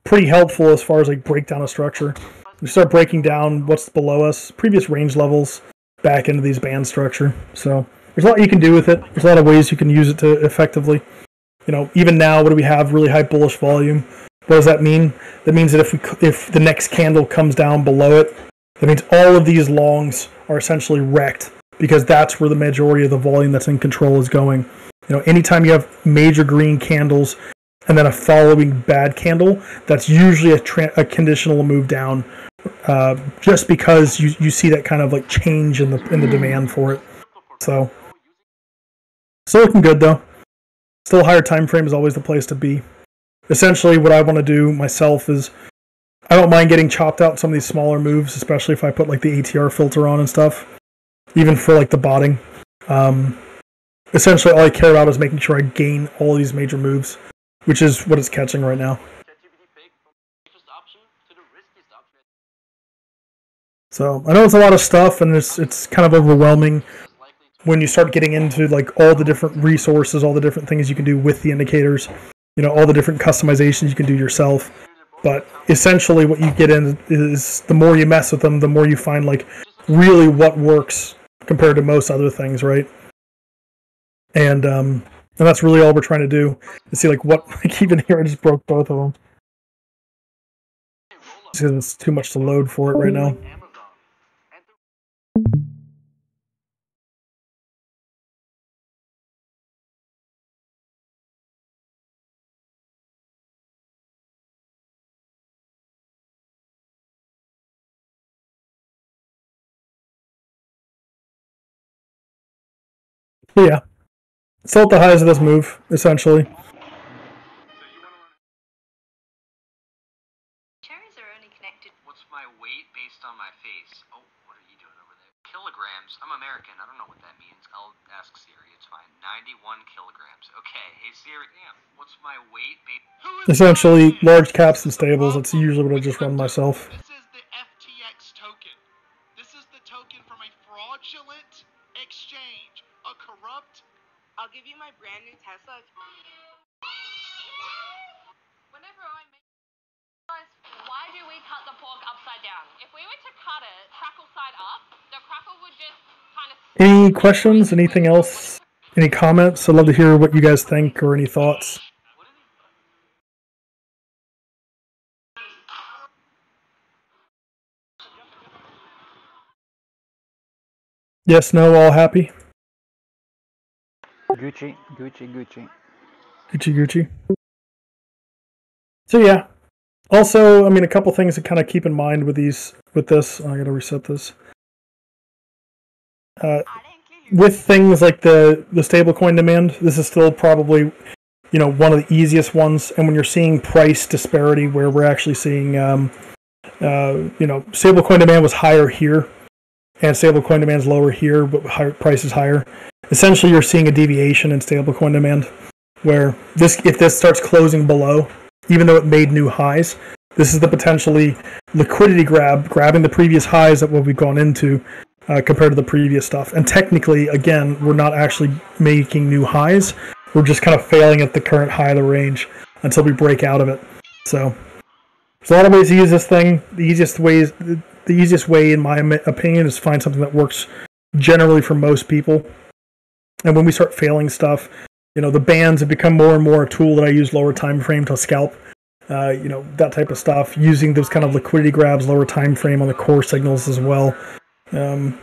pretty helpful as far as like breakdown of structure. We start breaking down what's below us, previous range levels, back into these band structure. So there's a lot you can do with it. There's a lot of ways you can use it to effectively. You know, even now, what do we have? Really high bullish volume. What does that mean? That means that if we if the next candle comes down below it, that means all of these longs are essentially wrecked because that's where the majority of the volume that's in control is going. You know, anytime you have major green candles and then a following bad candle, that's usually a, tra- a conditional move down, uh, just because you, you see that kind of like change in the in the demand for it. So, still looking good though. Still, higher time frame is always the place to be. Essentially, what I want to do myself is I don't mind getting chopped out some of these smaller moves, especially if I put like the ATR filter on and stuff. Even for like the botting. Um, essentially, all I care about is making sure I gain all these major moves, which is what it's catching right now. So I know it's a lot of stuff, and it's it's kind of overwhelming when you start getting into like all the different resources, all the different things you can do with the indicators. You know, all the different customizations you can do yourself. But essentially, what you get in is the more you mess with them, the more you find like really what works compared to most other things, right? And um, and that's really all we're trying to do is see like what. Like even here, I just broke both of them because it's too much to load for it right now. Yeah, still at the highs of this move, essentially. Cherries are only connected. What's my weight based on my face? Oh, what are you doing over there? Kilograms. I'm American. I don't know what that means. I'll ask Siri. It's fine. 91 kilograms. Okay. Hey Siri. Damn. What's my weight based? Who is Essentially, large caps and stables. That's usually what I just run myself. I'll give you my brand new Tesla. Whenever I make why do we cut the pork upside down? If we were to cut it crackle side up, the crackle would just kind of. Any questions? Anything else? Any comments? I'd love to hear what you guys think or any thoughts. Yes, no, all happy. Gucci, Gucci, Gucci. Gucci Gucci. So yeah. Also, I mean, a couple things to kind of keep in mind with these, with this. I gotta reset this. Uh, with things like the the stablecoin demand, this is still probably, you know, one of the easiest ones. And when you're seeing price disparity, where we're actually seeing, um, uh, you know, stablecoin demand was higher here, and stablecoin demand is lower here, but higher, price is higher. Essentially, you're seeing a deviation in stablecoin demand where this if this starts closing below, even though it made new highs, this is the potentially liquidity grab, grabbing the previous highs that what we've gone into uh, compared to the previous stuff. And technically, again, we're not actually making new highs. We're just kind of failing at the current high of the range until we break out of it. So there's a lot of ways to use this thing. The easiest ways, the easiest way, in my opinion, is find something that works generally for most people. And when we start failing stuff, you know, the bands have become more and more a tool that I use lower time frame to scalp. Uh, you know, that type of stuff. Using those kind of liquidity grabs, lower time frame on the core signals as well. Um,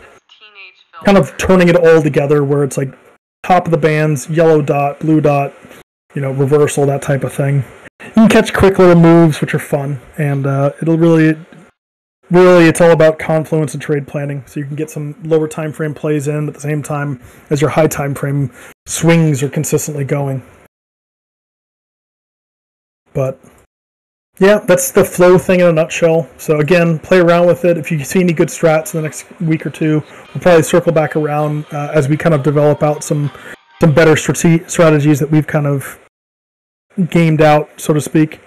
kind of turning it all together where it's like top of the bands, yellow dot, blue dot, you know, reversal, that type of thing. You can catch quick little moves, which are fun, and uh, it'll really, really, it's all about confluence and trade planning. So you can get some lower time frame plays in at the same time as your high time frame swings are consistently going. But yeah, that's the flow thing in a nutshell. So again, play around with it. If you see any good strats in the next week or two, we'll probably circle back around uh, as we kind of develop out some some better strate- strategies that we've kind of gamed out, so to speak.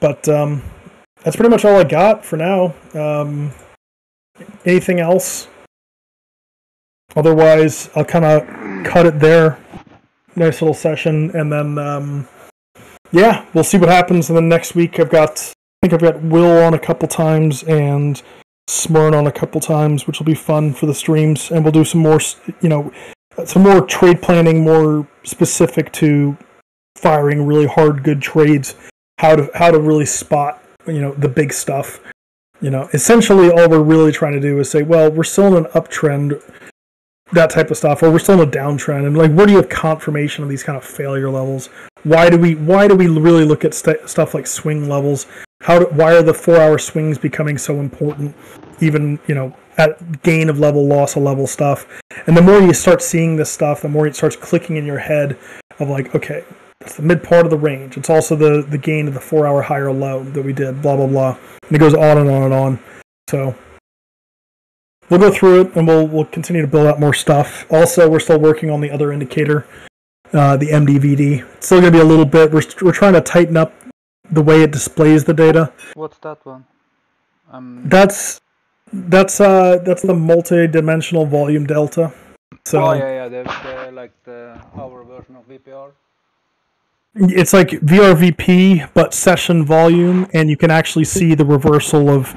But um, that's pretty much all I got for now. Um, anything else? Otherwise, I'll kind of cut it there. Nice little session, and then um, yeah, we'll see what happens. And then next week, I've got I think I've got Will on a couple times and Smyrn on a couple times, which will be fun for the streams, and we'll do some more, you know, some more trade planning, more specific to firing really hard, good trades. How to how to really spot, you know, the big stuff. You know, essentially, all we're really trying to do is say, well, we're still in an uptrend, that type of stuff, or we're still in a downtrend, and like, where do you have confirmation of these kind of failure levels? Why do we why do we really look at st- stuff like swing levels? How do, why are the four hour swings becoming so important? Even you know at gain of level, loss of level stuff, and the more you start seeing this stuff, the more it starts clicking in your head of like, okay, that's the mid part of the range. It's also the the gain of the four hour high or low that we did. Blah blah blah, and it goes on and on and on. So we'll go through it and we'll we'll continue to build out more stuff. Also, we're still working on the other indicator, uh, the MDVD. It's still going to be a little bit. We're we're trying to tighten up the way it displays the data. What's that one? Um, That's that's uh that's the multi-dimensional volume delta. So oh yeah, yeah, the, the like the our version of VPR. It's like VRVP but session volume, and you can actually see the reversal of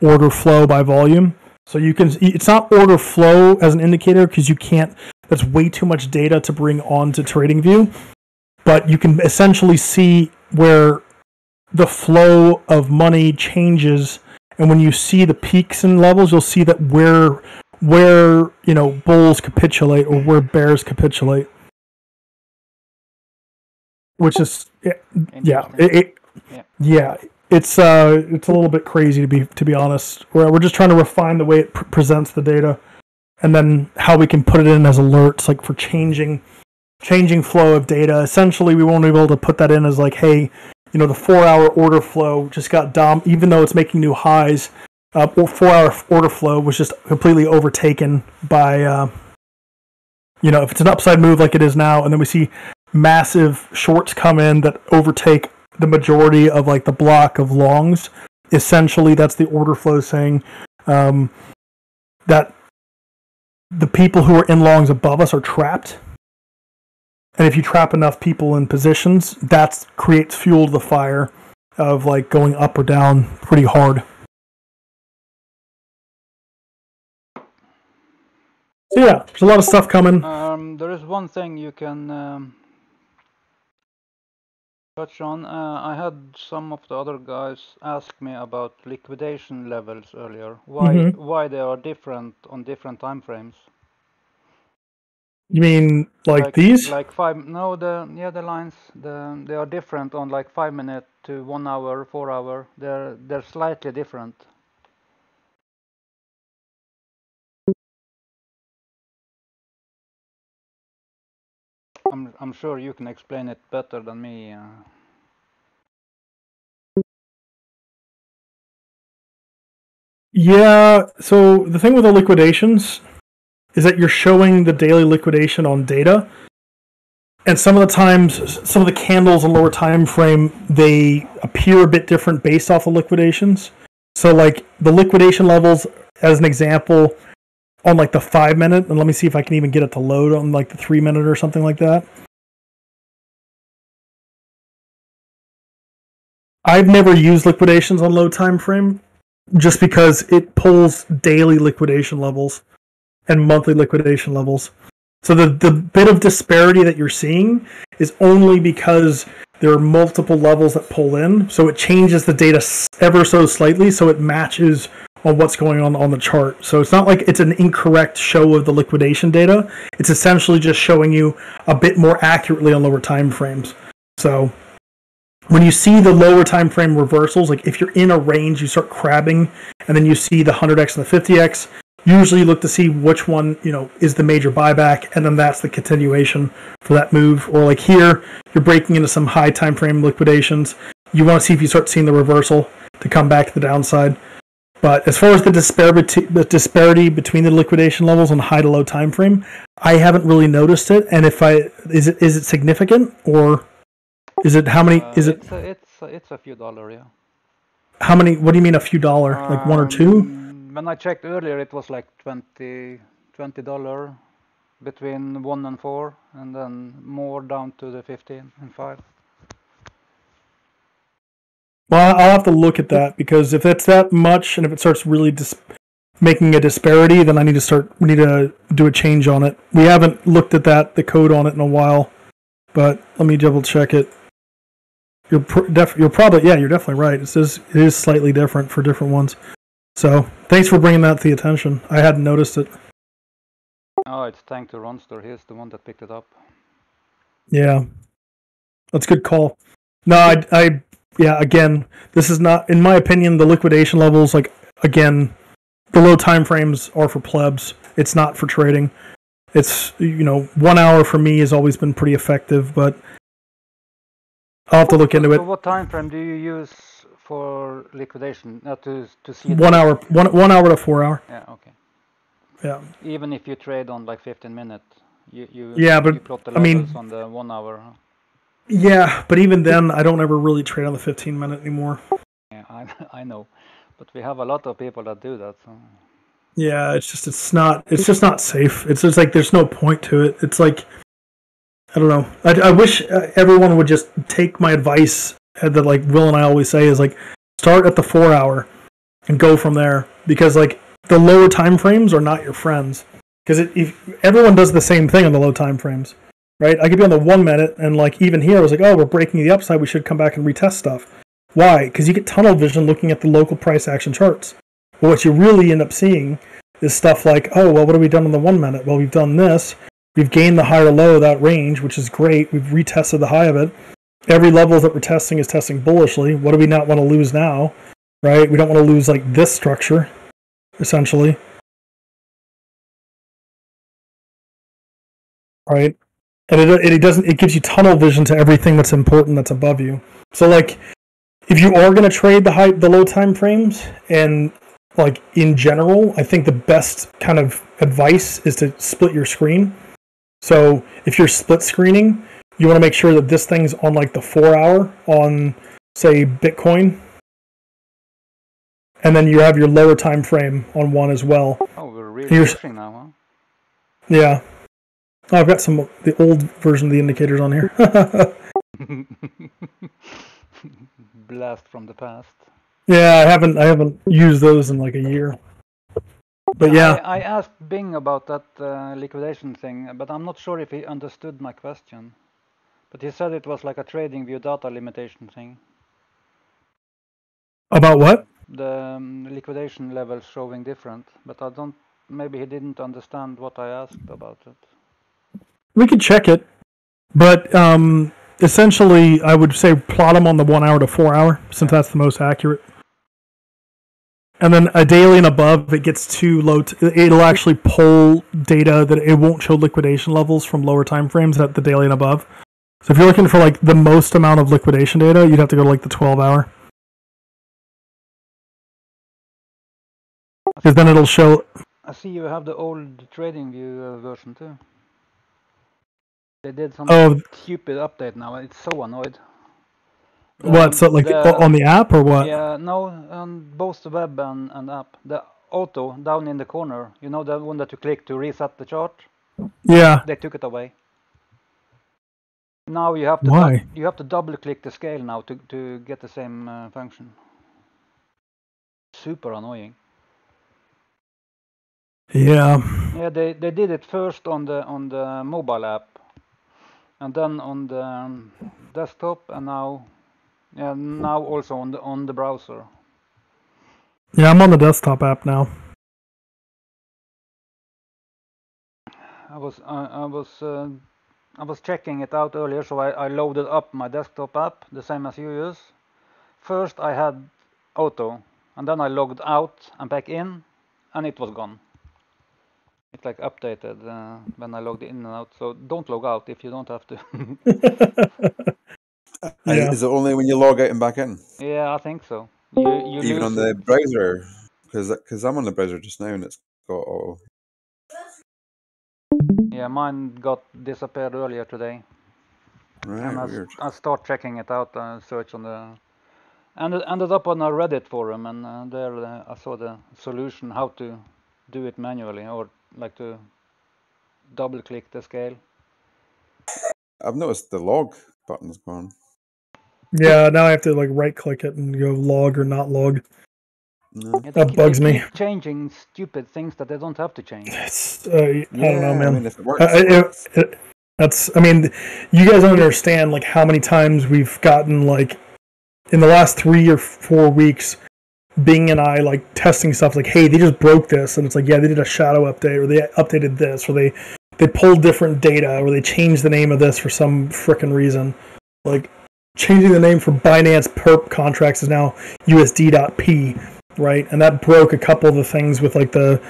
order flow by volume. So you can it's not order flow as an indicator because you can't. That's way too much data to bring onto TradingView, but you can essentially see where the flow of money changes, and when you see the peaks and levels, you'll see that where where you know bulls capitulate or where bears capitulate, which is yeah, yeah, it, it, Yeah. yeah, it's uh, it's a little bit crazy to be to be honest. We're we're just trying to refine the way it pr- presents the data, and then how we can put it in as alerts, like for changing changing flow of data. Essentially, we won't be able to put that in as like, hey, you know, the four hour order flow just got dom, even though it's making new highs. Uh, four hour order flow was just completely overtaken by, uh, you know, if it's an upside move like it is now, and then we see massive shorts come in that overtake the majority of like the block of longs. Essentially, that's the order flow saying um, that the people who are in longs above us are trapped. And if you trap enough people in positions, that creates fuel to the fire of like going up or down pretty hard. Yeah, there's a lot of stuff coming. Um, there is one thing you can um, touch on. Uh, I had some of the other guys ask me about liquidation levels earlier. Why Mhm. why they are different on different time frames? You mean like, these? Like five? No, the yeah the lines the they are different on like five minute to one hour, four hour. They're they're slightly different. I'm I'm sure you can explain it better than me. Uh, Yeah, so the thing with the liquidations is that you're showing the daily liquidation on data. And some of the times, some of the candles in lower time frame, they appear a bit different based off of liquidations. So, like the liquidation levels, as an example, on like the five minute, and let me see if I can even get it to load on like the three minute or something like that. I've never used liquidations on low time frame just because it pulls daily liquidation levels and monthly liquidation levels. So the, the bit of disparity that you're seeing is only because there are multiple levels that pull in. So it changes the data ever so slightly so it matches on what's going on on the chart. So it's not like it's an incorrect show of the liquidation data. It's essentially just showing you a bit more accurately on lower time frames. So when you see the lower time frame reversals, like if you're in a range, you start crabbing, and then you see the 100x and the 50x. Usually, you look to see which one you know is the major buyback, and then that's the continuation for that move. Or like here, you're breaking into some high time frame liquidations. You want to see if you start seeing the reversal to come back to the downside. But as far as the disparity, the disparity between the liquidation levels on high to low time frame, I haven't really noticed it. And if I is it is it significant or is it how many Uh, is it It's a, it's a, it's a few dollar, yeah. how many? What do you mean a few dollar? Like one or two? Um, When I checked earlier, it was like 20 dollar between one and four, and then more down to the 15 and five. Well, I'll have to look at that because if it's that much and if it starts really dis- making a disparity, then I need to start. We need to do a change on it. We haven't looked at that, the code on it in a while, but let me double check it. You're pr- def- you're probably yeah, you're definitely right. It says it is slightly different for different ones. So thanks for bringing that to the attention. I hadn't noticed it. Oh, it's thanks to Ronster. He's the one that picked it up. Yeah, that's a good call. No, I, I, yeah. Again, this is not, in my opinion, the liquidation levels. Like again, the low time frames are for plebs. It's not for trading. It's you know one hour for me has always been pretty effective, but I'll have to look into So it. what time frame do you use for liquidation? Not to to see One hour, one one hour to four hour. Yeah, okay. Yeah, Even if you trade on like 15 minute, you you Yeah, but, you plot the I mean- on the one hour. Yeah. But even then, I don't ever really trade on the fifteen minute anymore. Yeah, I I know, but we have a lot of people that do that. So. Yeah, it's just it's not it's just not safe. It's just like there's no point to it. It's like I don't know. I, I wish uh, everyone would just take my advice that like Will and I always say is like start at the four hour and go from there because like the lower time frames are not your friends because if everyone does the same thing on the low time frames, right? I could be on the one minute and like even here I was like, oh, we're breaking the upside. We should come back and retest stuff. Why? Because you get tunnel vision looking at the local price action charts. But what you really end up seeing is stuff like, oh, well, what have we done on the one minute? Well, we've done this. We've gained the higher low of that range, which is great. We've retested the high of it. Every level that we're testing is testing bullishly. What do we not want to lose now? Right? We don't want to lose like this structure, essentially. Right? And it, it doesn't it gives you tunnel vision to everything that's important that's above you. So like if you are going to trade the high the low time frames and like in general, I think the best kind of advice is to split your screen. So if you're split screening, you want to make sure that this thing's on like the four hour on say Bitcoin. And then you have your lower time frame on one as well. Oh, we're really now, Yeah. Oh, I've got some the old version of the indicators on here. Blast from the past. yeah, I haven't I haven't used those in like a year. But yeah, I, I asked Bing about that uh, liquidation thing, but I'm not sure if he understood my question. But he said it was like a trading view data limitation thing. about what? The um, liquidation levels showing different, but I don't. Maybe he didn't understand what I asked about it. We could check it, but um, essentially, I would say plot them on the one hour to four hour, since that's the most accurate. And then a daily and above, it gets too low. T- it'll actually pull data that it won't show liquidation levels from lower time frames at the daily and above. So if you're looking for like the most amount of liquidation data, you'd have to go to like the 12 hour, because then it'll show I see you have the old Trading View uh, version too. They did some Oh, stupid update now. It's so annoyed. what? So like the- on the app or what? Yeah, no, on both the web and, and app. The auto down in the corner, you know the one that you click to reset the chart? Yeah. They took it away. Now you have to Why? you have to double click the scale now to to get the same uh, function. Super annoying. Yeah. Yeah, they, they did it first on the on the mobile app, and then on the um, desktop, and now, yeah, now also on the on the browser. Yeah, I'm on the desktop app now. I was I, I was uh, I was checking it out earlier, so I, I loaded up my desktop app, the same as you use. First I had auto, and then I logged out and back in, and it was gone. It like updated uh, when I logged in and out. So don't log out if you don't have to. Yeah. Is it only when you log out and back in? yeah, I think so. You you Even lose on the it. browser? Because I'm on the browser just now and it's got auto. Yeah, mine got disappeared earlier today. Right, and I, s- weird. I start checking it out and search on the ended ended up on a Reddit forum and uh, there uh, I saw the solution how to do it manually or like to double click the scale. I've noticed the log button's gone. Yeah, now I have to like right click it and go log or not log. No. Yeah, That keep- bugs me. Changing stupid things that they don't have to change. It's, uh, I don't know, man. I mean, if it works, Uh, it it- it- that's i mean you guys don't understand like how many times we've gotten like in the last three or four weeks bing and i like testing stuff like hey they just broke this and it's like yeah they did a shadow update or they updated this or they they pulled different data or they changed the name of this for some frickin' reason like changing the name for binance perp contracts is now usd.p right and that broke a couple of the things with like the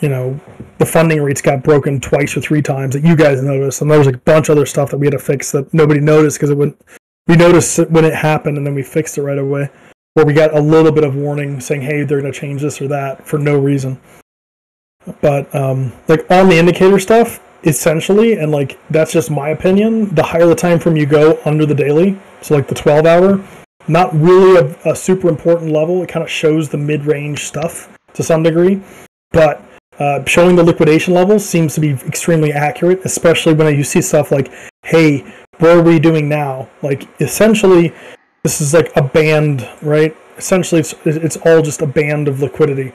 you know the funding rates got broken twice or three times that you guys noticed, and there was like a bunch of other stuff that we had to fix that nobody noticed because it wouldn't. We noticed it when it happened, and then we fixed it right away. Where we got a little bit of warning saying, "Hey, they're going to change this or that" for no reason. But um, like on the indicator stuff, essentially, and like that's just my opinion. The higher the time frame you go under the daily, so like the twelve hour, not really a, a super important level. It kind of shows the mid range stuff to some degree, but uh, showing the liquidation levels seems to be extremely accurate, especially when you see stuff like, "Hey, what are we doing now?" Like, essentially, this is like a band, right? Essentially, it's it's all just a band of liquidity.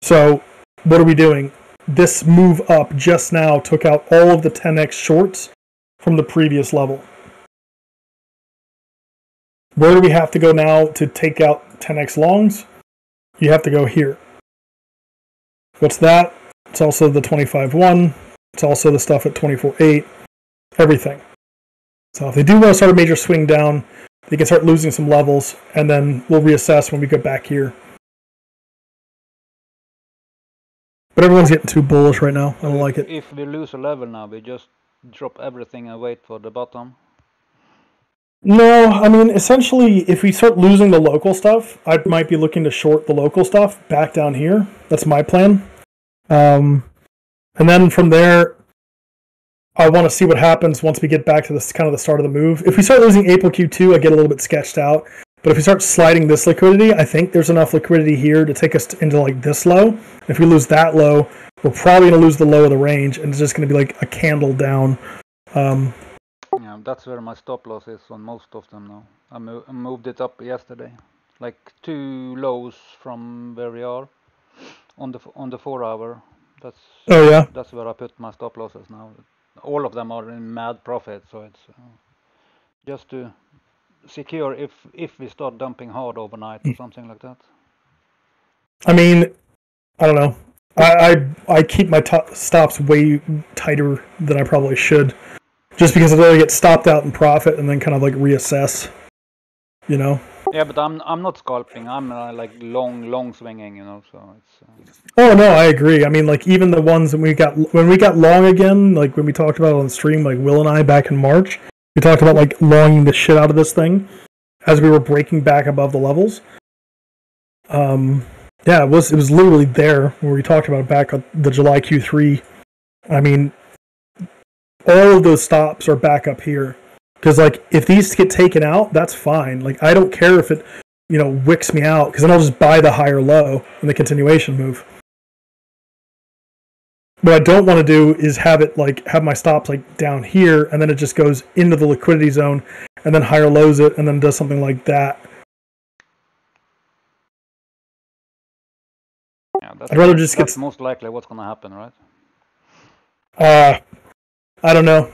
So, what are we doing? This move up just now took out all of the 10x shorts from the previous level. Where do we have to go now to take out 10x longs? You have to go here. What's that? It's also the 25-1. It's also the stuff at 24-8. Everything. So if they do want to start a major swing down, they can start losing some levels, and then we'll reassess when we get back here. But everyone's getting too bullish right now. I don't like it. If we lose a level now, we just drop everything and wait for the bottom. No, I mean essentially, if we start losing the local stuff, I might be looking to short the local stuff back down here. That's my plan. Um, and then from there, I want to see what happens once we get back to this kind of the start of the move. If we start losing April Q2, I get a little bit sketched out. But if we start sliding this liquidity, I think there's enough liquidity here to take us into like this low. If we lose that low, we're probably going to lose the low of the range, and it's just going to be like a candle down. Um, Yeah, that's where my stop loss is on most of them now. I, mo- I moved it up yesterday, like two lows from where we are on the f- on the four hour. That's oh yeah, that's where I put my stop losses now. All of them are in mad profit, so it's uh, just to secure if if we start dumping hard overnight or something like that. I mean, I don't know. I I, I keep my to- stops way tighter than I probably should, just because I really get stopped out in profit and then kind of like reassess. You know. Yeah, but I'm I'm not scalping. I'm uh, like long long swinging, you know. So it's uh, Oh no, I agree. I mean, like even the ones that we got when we got long again, like when we talked about on stream, like Will and I back in March, we talked about like longing the shit out of this thing as we were breaking back above the levels. Um, Yeah, it was it was literally there where we talked about back on the July Q3. I mean, all of those stops are back up here because like if these get taken out, that's fine. Like I don't care if it you know wicks me out because then I'll just buy the higher low in the continuation move. What I don't want to do is have it like have my stops like down here and then it just goes into the liquidity zone and then higher lows it and then does something like that. Yeah, that's, I'd rather just that's get- most likely what's gonna happen, right? Uh, I don't know.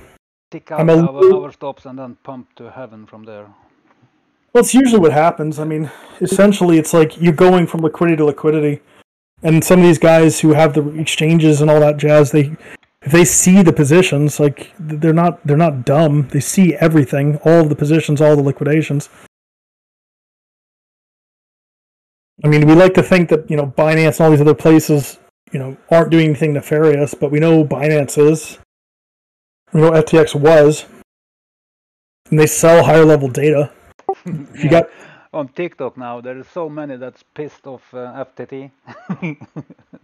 Tick out a our, our stops and then pump to heaven from there. Well, it's usually what happens. I mean, essentially, it's like you're going from liquidity to liquidity, and some of these guys who have the exchanges and all that jazz, they if they see the positions, like they're not they're not dumb. They see everything, all the positions, all the liquidations. I mean, we like to think that you know Binance and all these other places, you know, aren't doing anything nefarious, but we know Binance is. We know what FTX was, and they sell higher level data. If you got on TikTok now, there is so many that's pissed off uh, FTT.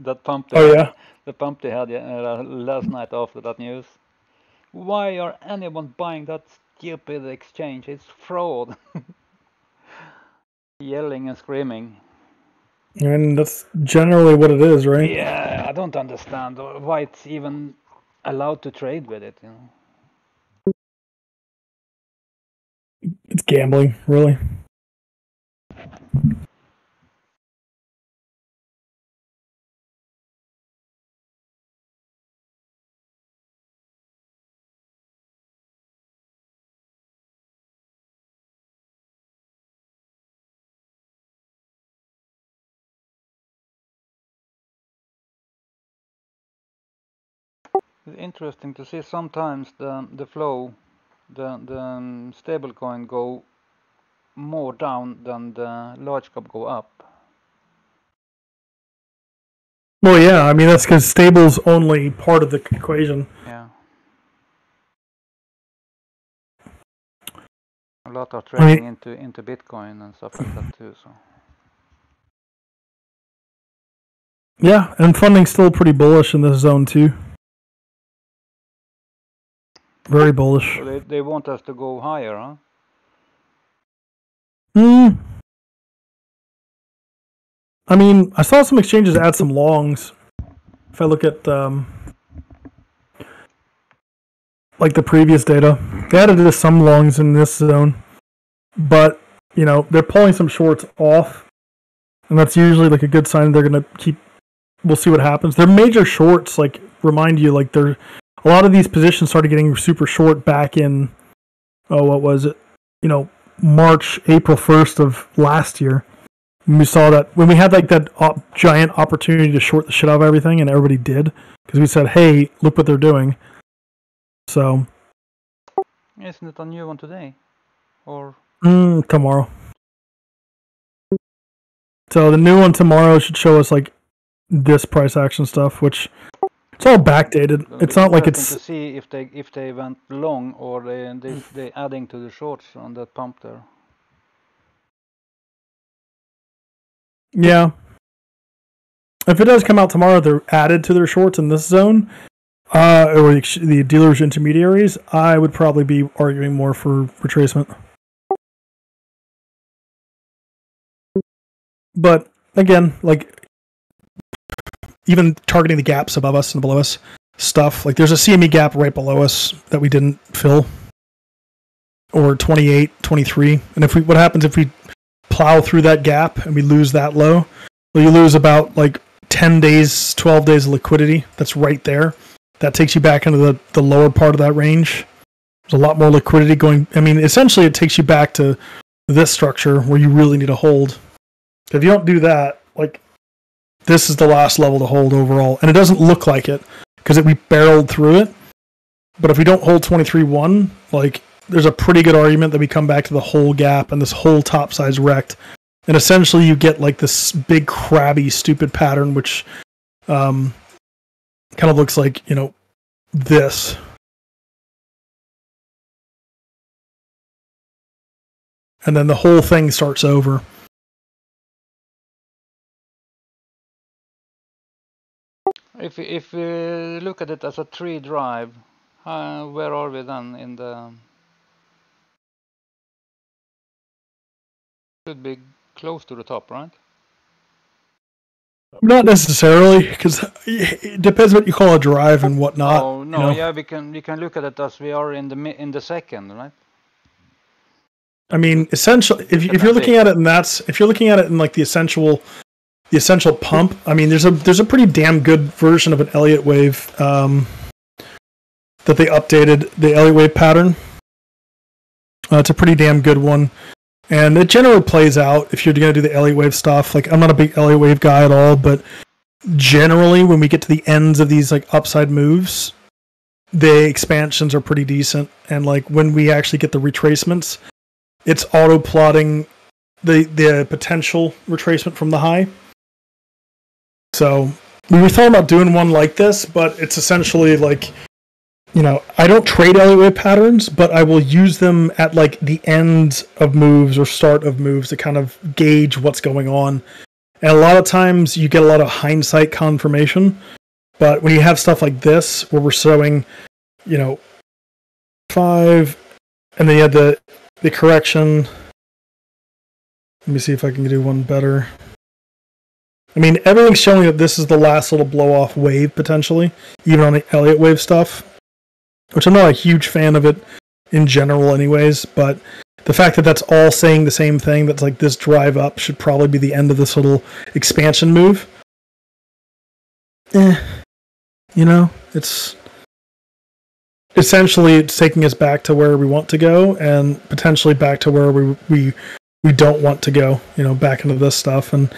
that pumped. Oh yeah. The pump they had uh, last night after that news. Why are anyone buying that stupid exchange? It's fraud. Yelling and screaming. And that's generally what it is, right? Yeah, I don't understand why it's even allowed to trade with it. You know. It's gambling, really. It's interesting to see sometimes the the flow, the the um, stablecoin go more down than the large cap go up. Well, yeah, I mean that's because stable's only part of the equation. Yeah. A lot are I mean- trading into into Bitcoin and stuff like that too. So Yeah, and funding's still pretty bullish in this zone too. Very bullish. so they they want us to go higher, huh? Hmm. I mean, I saw some exchanges add some longs. If I look at um, like the previous data, they added some longs in this zone, but you know they're pulling some shorts off, and that's usually like a good sign they're gonna keep. We'll see what happens. Their major shorts like remind you like they're a lot of these positions started getting super short back in. Oh, what was it? You know, March, April 1st of last year. When we saw that, when we had like that op- giant opportunity to short the shit out of everything, and everybody did, because we said, hey, look what they're doing. So, Isn't it a new one today? Or mm, tomorrow. So, the new one tomorrow should show us like this price action stuff, which it's all backdated. It's not like it's to see if they if they went long or they they they adding to the shorts on that pump there. Yeah. If it does come out tomorrow, they're added to their shorts in this zone, uh, or the, the dealers intermediaries. I would probably be arguing more for retracement. But again, like even targeting the gaps above us and below us, stuff like there's a CME gap right below us that we didn't fill, or 28, 23. And if we, what happens if we plow through that gap and we lose that low? Well, you lose about like 10 days, 12 days of liquidity. That's right there. That takes you back into the, the lower part of that range. There's a lot more liquidity going. I mean, essentially, it takes you back to this structure where you really need to hold. If you don't do that, like, this is the last level to hold overall. And it doesn't look like it because we barreled through it. But if we don't hold 23 1, like, there's a pretty good argument that we come back to the whole gap and this whole top side's wrecked and essentially you get like this big crabby stupid pattern which um kind of looks like you know this and then the whole thing starts over If we- if we look at it as a tree drive, uh, where are we then in the? Should be close to the top, right? Not necessarily, because it depends what you call a drive and whatnot. oh you no, know? yeah, we can we can look at it as we are in the in the second, right? I mean, essentially, if, you if you're looking at it in that's if you're looking at it in like the essential, the essential pump. I mean, there's a there's a pretty damn good version of an Elliott wave um, that they updated the Elliott wave pattern. Uh, it's a pretty damn good one, and it generally plays out if you're going to do the Elliott wave stuff. Like, I'm not a big Elliott wave guy at all, but generally, when we get to the ends of these like upside moves, the expansions are pretty decent, and like when we actually get the retracements it's auto plotting the the potential retracement from the high. So we were thinking about doing one like this, but it's essentially like you know, I don't trade Elliott patterns, but I will use them at like the end of moves or start of moves to kind of gauge what's going on. And a lot of times you get a lot of hindsight confirmation. But when you have stuff like this where we're showing, you know, five and then you had the the correction. Let me see if I can do one better. I mean, everything's showing that this is the last little blow off wave potentially, even on the Elliott wave stuff, which I'm not a huge fan of it in general, anyways. But the fact that that's all saying the same thing, that's like this drive up, should probably be the end of this little expansion move. Eh, you know, it's essentially it's taking us back to where we want to go and potentially back to where we we we don't want to go you know back into this stuff and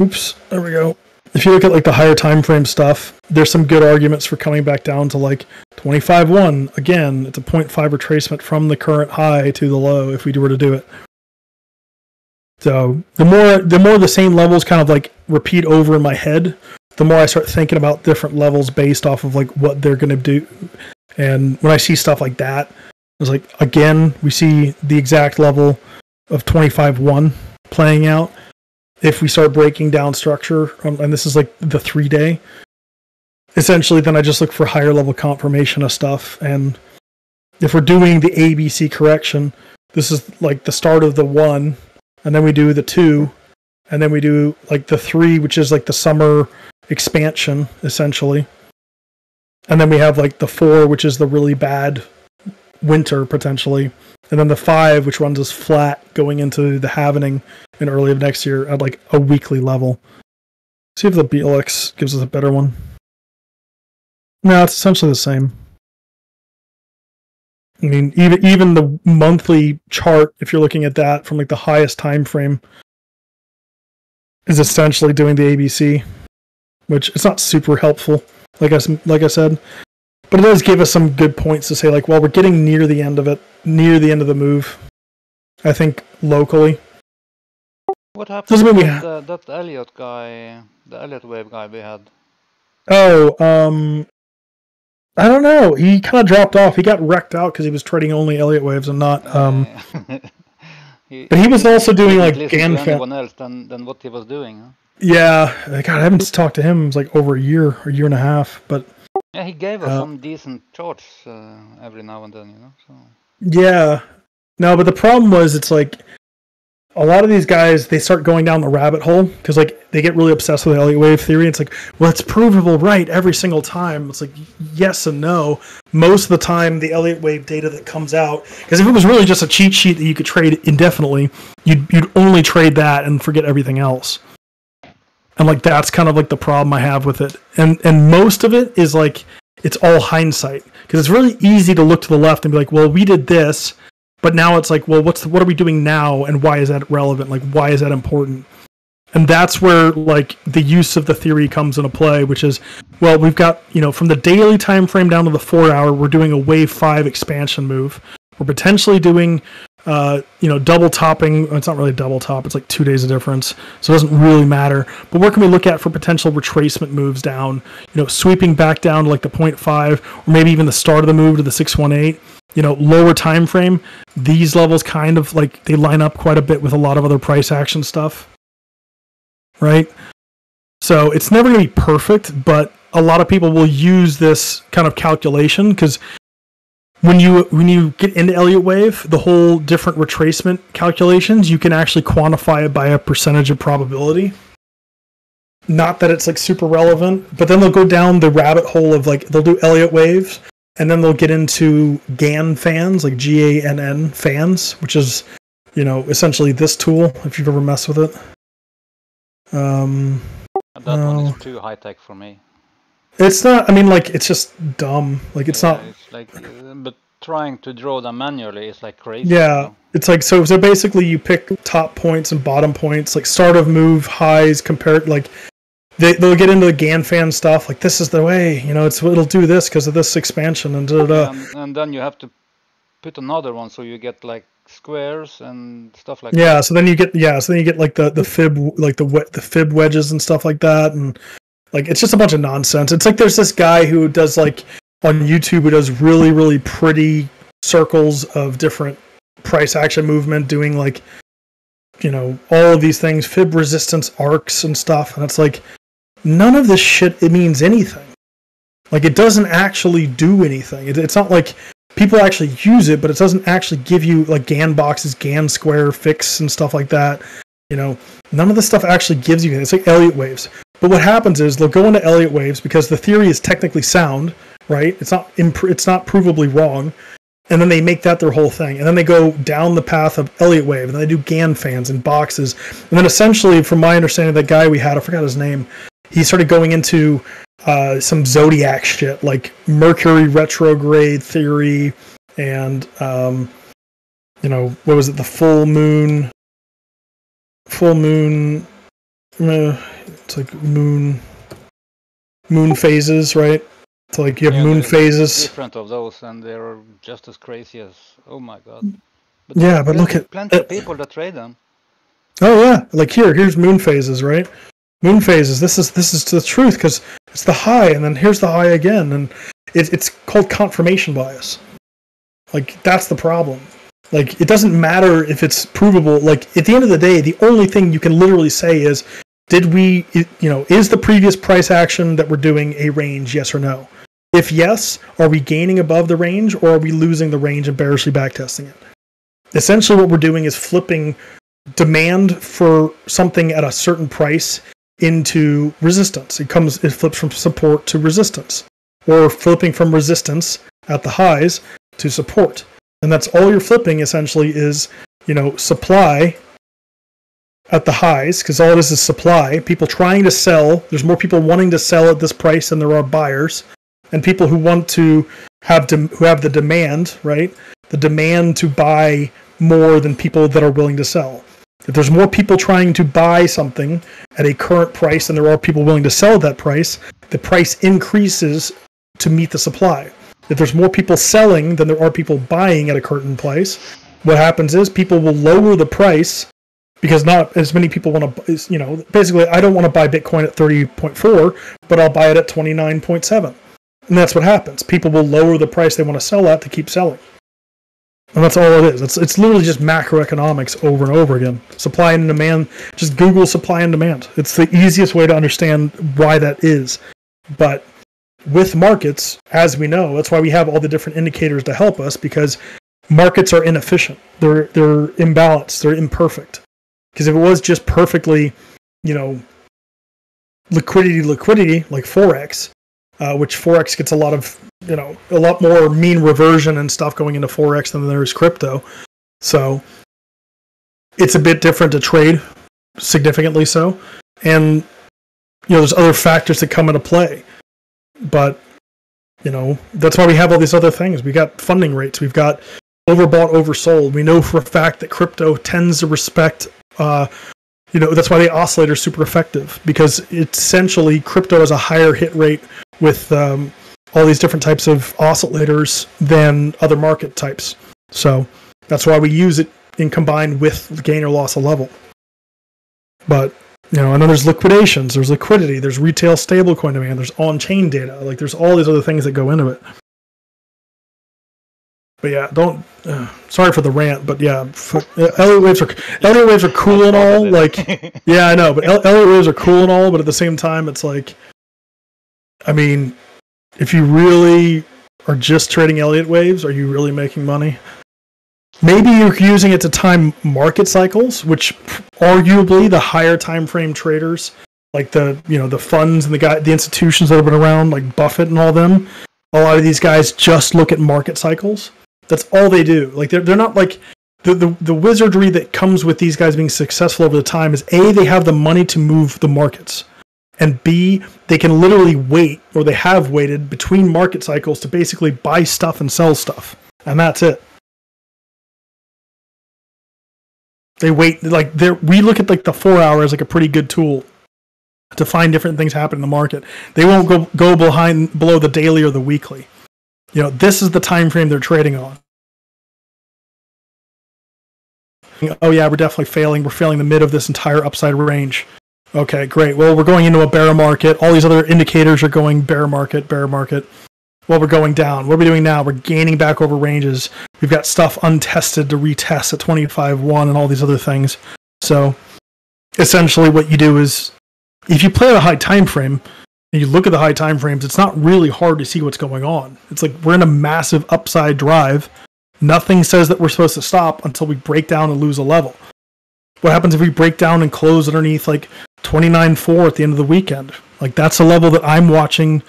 oops there we go. If you look at like the higher time frame stuff there's some good arguments for coming back down to like 25 1 again it's a 0.5 retracement from the current high to the low if we were to do it. So the more the more the same levels kind of like repeat over in my head the more i start thinking about different levels based off of like what they're going to do. And when I see stuff like that, it's like again we see the exact level of 25-1 playing out. If we start breaking down structure, um, and this is like the three day, essentially, then I just look for higher level confirmation of stuff. And if we're doing the ABC correction, this is like the start of the one, and then we do the two, and then we do like the three, which is like the summer expansion essentially and then we have like the four, which is the really bad winter potentially, and then the five, which runs us flat going into the halvening in early of next year at like a weekly level. See if the BLX gives us a better one. No, it's essentially the same. I mean, even even the monthly chart, if you're looking at that from like the highest time frame, is essentially doing the ABC, which it's not super helpful like I like I said. But it does give us some good points to say like, well, we're getting near the end of it, near the end of the move. I think locally. What happened Doesn't to mean that, ha- uh, that Elliott guy, the Elliott wave guy we had? Oh, um, I don't know. He kind of dropped off. He got wrecked out because he was trading only Elliott waves and not. Um, he, but he was also doing like listen Gann to anyone else than, than what he was doing. Huh? Yeah, God, I haven't talked to him. It was like over a year, or a year and a half. But Yeah, he gave us Uh, some decent charts uh, every now and then, you know. So Yeah. No, but the problem was it's like a lot of these guys they start going down the rabbit hole because like they get really obsessed with the Elliott wave theory. It's like, well, it's provable right every single time. It's like yes and no. Most of the time, the Elliott wave data that comes out because if it was really just a cheat sheet that you could trade indefinitely, you'd you'd only trade that and forget everything else. And like that's kind of like the problem I have with it. And and most of it is like it's all hindsight because it's really easy to look to the left and be like, well, we did this, but now it's like, well, what's the, what are we doing now, and why is that relevant? Like, why is that important? And that's where like the use of the theory comes into play, which is, well, we've got you know from the daily time frame down to the four hour, we're doing a wave five expansion move. We're potentially doing, uh, you know, double topping. It's not really double top. It's like two days of difference, so it doesn't really matter. But where can we look at for potential retracement moves down? You know, sweeping back down to like the 0.5, or maybe even the start of the move to the 618 you know lower time frame these levels kind of like they line up quite a bit with a lot of other price action stuff right So it's never going to be perfect, but a lot of people will use this kind of calculation because when you when you get into Elliott wave, the whole different retracement calculations, you can actually quantify it by a percentage of probability. Not that it's like super relevant, but then they'll go down the rabbit hole of like they'll do Elliott waves, and then they'll get into Gann fans, like G A N N fans, which is you know essentially this tool if you've ever messed with it. Um, That one is too high tech for me. It's not. I mean, like it's just dumb. Like it's Yeah, not. It's like, uh, but trying to draw them manually is like crazy. Yeah, it's like so. So basically, you pick top points and bottom points, like start of move highs compared. Like they they'll get into the Gann fan stuff. Like this is the way, you know. It's it'll do this because of this expansion and da da da. And, and then you have to put another one so you get like squares and stuff like Yeah. So then you get yeah. So then you get like the the fib like the the fib wedges and stuff like that, and like it's just a bunch of nonsense. It's like there's this guy who does like on YouTube who does really really pretty circles of different price action movement, doing like you know all of these things, fib resistance arcs and stuff, and it's like none of this shit it means anything. Like it doesn't actually do anything. It, it's not like people actually use it, but it doesn't actually give you like Gann boxes, Gann square fix and stuff like that. You know, none of this stuff actually gives you anything. It's like Elliott waves. But what happens is they'll go into Elliott waves because the theory is technically sound, right? It's not imp- it's not provably wrong. And then they make that their whole thing. And then they go down the path of Elliott wave and they do Gann fans and boxes. And then essentially, from my understanding, that guy we had, I forgot his name, he started going into uh, some zodiac shit like Mercury retrograde theory and um, you know what was it the full moon full moon uh, it's like moon moon phases right It's like you have Yeah, moon phases different of those, and they're just as crazy as oh my god. But Yeah, but look at- plenty of people that trade them. Oh yeah, like here, here's moon phases, right? Moon phases. This is this is the truth because it's the high, and then here's the high again, and it, it's called confirmation bias. Like that's the problem. Like it doesn't matter if it's provable. Like at the end of the day, the only thing you can literally say is, did we, you know, is the previous price action that we're doing a range? Yes or no. If yes, are we gaining above the range, or are we losing the range and bearishly backtesting it? Essentially, what we're doing is flipping demand for something at a certain price into resistance. It comes it flips from support to resistance. Or flipping from resistance at the highs to support. And that's all you're flipping essentially is, you know, supply at the highs, because all it is is supply. People trying to sell. There's more people wanting to sell at this price than there are buyers. And people who want to have who have the demand, right? The demand to buy more than people that are willing to sell. If there's more people trying to buy something at a current price than there are people willing to sell at that price, the price increases to meet the supply. If there's more people selling than there are people buying at a current price, what happens is people will lower the price because not as many people want to, you know, basically, I don't want to buy Bitcoin at 30.4, but I'll buy it at 29.7. And that's what happens. People will lower the price they want to sell at to keep selling. And that's all it is. It's it's literally just macroeconomics over and over again. Supply and demand. Just Google supply and demand. It's the easiest way to understand why that is. But with markets, as we know, that's why we have all the different indicators to help us because markets are inefficient. They're they're imbalanced. They're imperfect. Because if it was just perfectly, you know, liquidity liquidity like forex, uh, which forex gets a lot of you know a lot more mean reversion and stuff going into forex than there is crypto. So it's a bit different to trade significantly so. And you know there's other factors that come into play. But you know that's why we have all these other things. We got funding rates. We've got overbought oversold. We know for a fact that crypto tends to respect uh, you know that's why the oscillator is super effective because essentially crypto has a higher hit rate with um, all these different types of oscillators than other market types. So that's why we use it in combined with gain or loss of level. But you know, and then there's liquidations, there's liquidity, there's retail stablecoin demand, there's on-chain data, like there's all these other things that go into it. But yeah, don't. Uh, sorry for the rant, but yeah, f- uh, Elliott waves are Elliott waves are cool and all. Like, yeah, I know, but Elliott waves are cool and all. But at the same time, it's like, I mean, if you really are just trading Elliott waves, are you really making money? Maybe you're using it to time market cycles, which arguably the higher time frame traders, like the you know the funds and the guy the institutions that have been around, like Buffett and all them, a lot of these guys just look at market cycles. That's all they do. Like they're they're not like the, the the wizardry that comes with these guys being successful over the time is a they have the money to move the markets, and b they can literally wait or they have waited between market cycles to basically buy stuff and sell stuff, and that's it. They wait like they we look at like the four hour as like a pretty good tool to find different things happen in the market. They won't go go behind below the daily or the weekly. You know, this is the time frame they're trading on. Oh yeah, we're definitely failing. We're failing the mid of this entire upside range. Okay, great. Well, we're going into a bear market. All these other indicators are going bear market, bear market. Well, we're going down. What are we doing now? We're gaining back over ranges. We've got stuff untested to retest at 25.1 and all these other things. So, essentially, what you do is if you play at a high time frame and you look at the high time frames, it's not really hard to see what's going on. It's like we're in a massive upside drive. Nothing says that we're supposed to stop until we break down and lose a level. What happens if we break down and close underneath like 29.4 at the end of the weekend? Like that's a level that I'm watching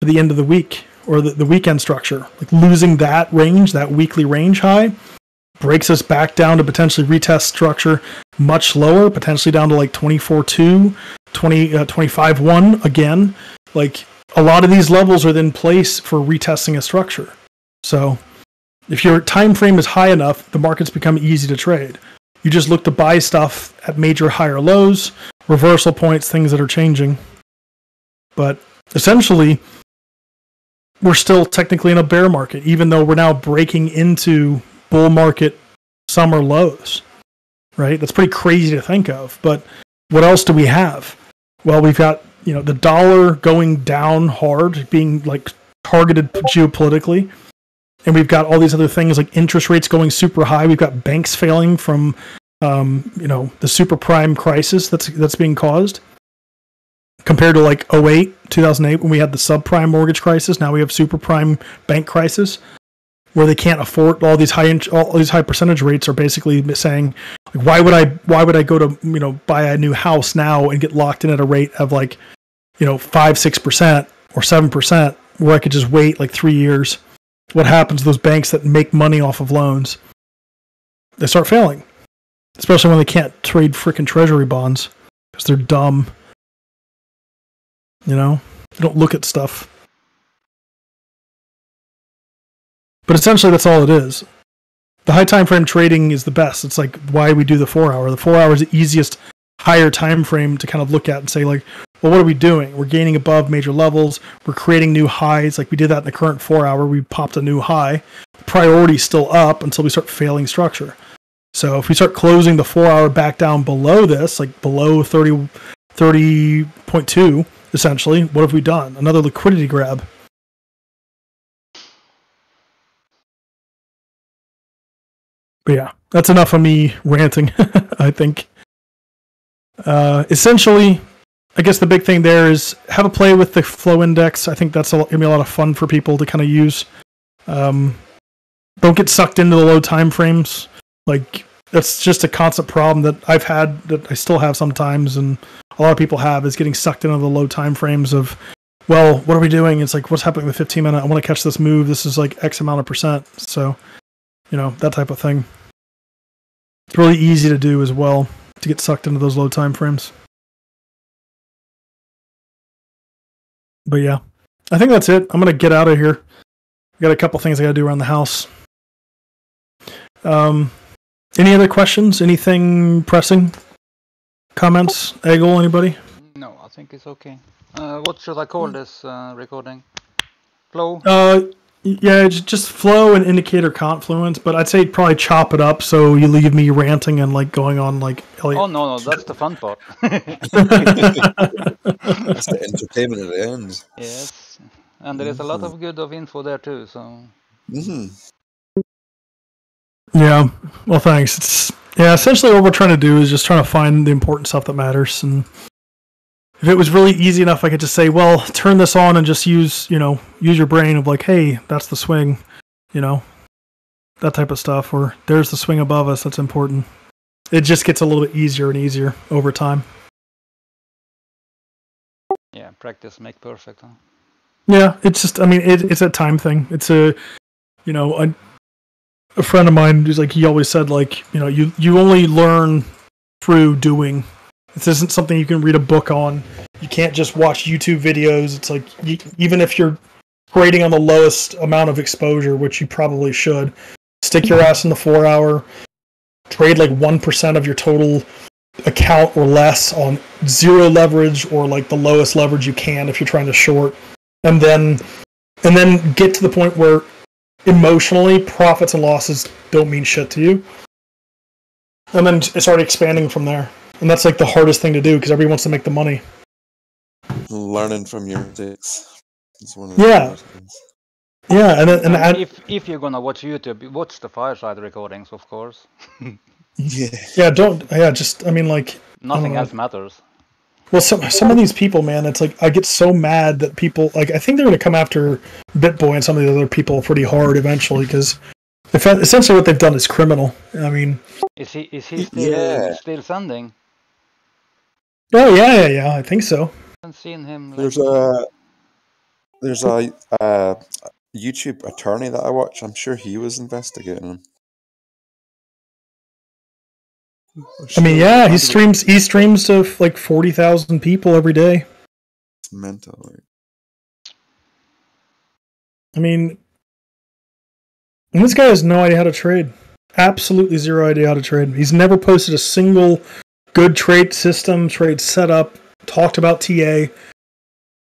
for the end of the week or the, the weekend structure. Like losing that range, that weekly range high, breaks us back down to potentially retest structure much lower, potentially down to like 24.2, 20, uh, 25.1 again. Like a lot of these levels are in place for retesting a structure. So if your time frame is high enough, the markets become easy to trade. You just look to buy stuff at major higher lows, reversal points, things that are changing. But essentially, we're still technically in a bear market, even though we're now breaking into bull market summer lows. Right? That's pretty crazy to think of. But what else do we have? Well, we've got, you know, the dollar going down hard, being like targeted geopolitically. And we've got all these other things like interest rates going super high. We've got banks failing from um, you know, the super prime crisis that's that's being caused compared to like 08, 2008 when we had the subprime mortgage crisis. Now we have super prime bank crisis where they can't afford all these high int- all these high percentage rates are basically saying like, why would I why would I go to you know buy a new house now and get locked in at a rate of like you know five six percent or seven percent where I could just wait like three years. What happens to those banks that make money off of loans? They start failing, especially when they can't trade freaking treasury bonds because they're dumb. You know, they don't look at stuff. But essentially, that's all it is. The high time frame trading is the best. It's like why we do the four hour. The four hour is the easiest higher time frame to kind of look at and say like, well, what are we doing? We're gaining above major levels. We're creating new highs. Like we did that in the current four hour. We popped a new high. Priority's still up until we start failing structure. So if we start closing the four hour back down below this, like below 30, 30.2, essentially, what have we done? Another liquidity grab. But yeah, that's enough of me ranting, I think. Uh, essentially, I guess the big thing there is have a play with the flow index. I think that's to be a lot of fun for people to kind of use. Um, don't get sucked into the low time frames. Like that's just a constant problem that I've had that I still have sometimes, and a lot of people have is getting sucked into the low time frames of, well, what are we doing? It's like what's happening with 15 minute? I want to catch this move. This is like X amount of percent. So, you know that type of thing. It's really easy to do as well to get sucked into those low time frames. But yeah, I think that's it. I'm gonna get out of here. I got a couple things I gotta do around the house. Um, any other questions? Anything pressing? Comments? Egil, anybody? No, I think it's okay. Uh, what should I call this uh, recording? Flow? Uh, yeah, just flow and indicator confluence, but I'd say probably chop it up so you leave me ranting and like going on like Elliott. Oh no, no, that's the fun part. That's the entertainment at the end. yes, and there is a lot of good of info there too. So hmm Yeah. Well, thanks. It's yeah. Essentially, what we're trying to do is just trying to find the important stuff that matters. And if it was really easy enough, I could just say, "Well, turn this on and just use you know use your brain of like, hey, that's the swing," you know, that type of stuff. Or there's the swing above us. That's important. It just gets a little bit easier and easier over time. Yeah, practice make perfect. Huh? Yeah, it's just. I mean, it, it's a time thing. It's a, you know, a, a friend of mine who's like he always said like you know you you only learn through doing. This isn't something you can read a book on. You can't just watch YouTube videos. It's like you, even if you're grading on the lowest amount of exposure, which you probably should, stick your ass in the four hour. Trade like one percent of your total account or less on zero leverage or like the lowest leverage you can if you're trying to short and then and then get to the point where emotionally profits and losses don't mean shit to you and then start expanding from there and that's like the hardest thing to do because everybody wants to make the money Learning from your mistakes. is one of the Yeah. yeah and then, and And I, if if you're gonna watch YouTube, watch the fireside recordings, of course. Yeah. yeah don't yeah just i mean like Nothing else matters. Well, some some of these people, man, it's like I get so mad that people like I think they're going to come after BitBoy and some of the other people pretty hard eventually because essentially what they've done is criminal. I mean, Is he is he still Yeah. still sending? Oh yeah, yeah, yeah, I think so. I haven't seen him. Like, There's a there's a, a YouTube attorney that I watch. I'm sure he was investigating him. I mean, yeah, he streams he streams to like forty thousand people every day. It's mental. I mean, and this guy has no idea how to trade. Absolutely zero idea how to trade. He's never posted a single good trade system, trade setup, talked about TA.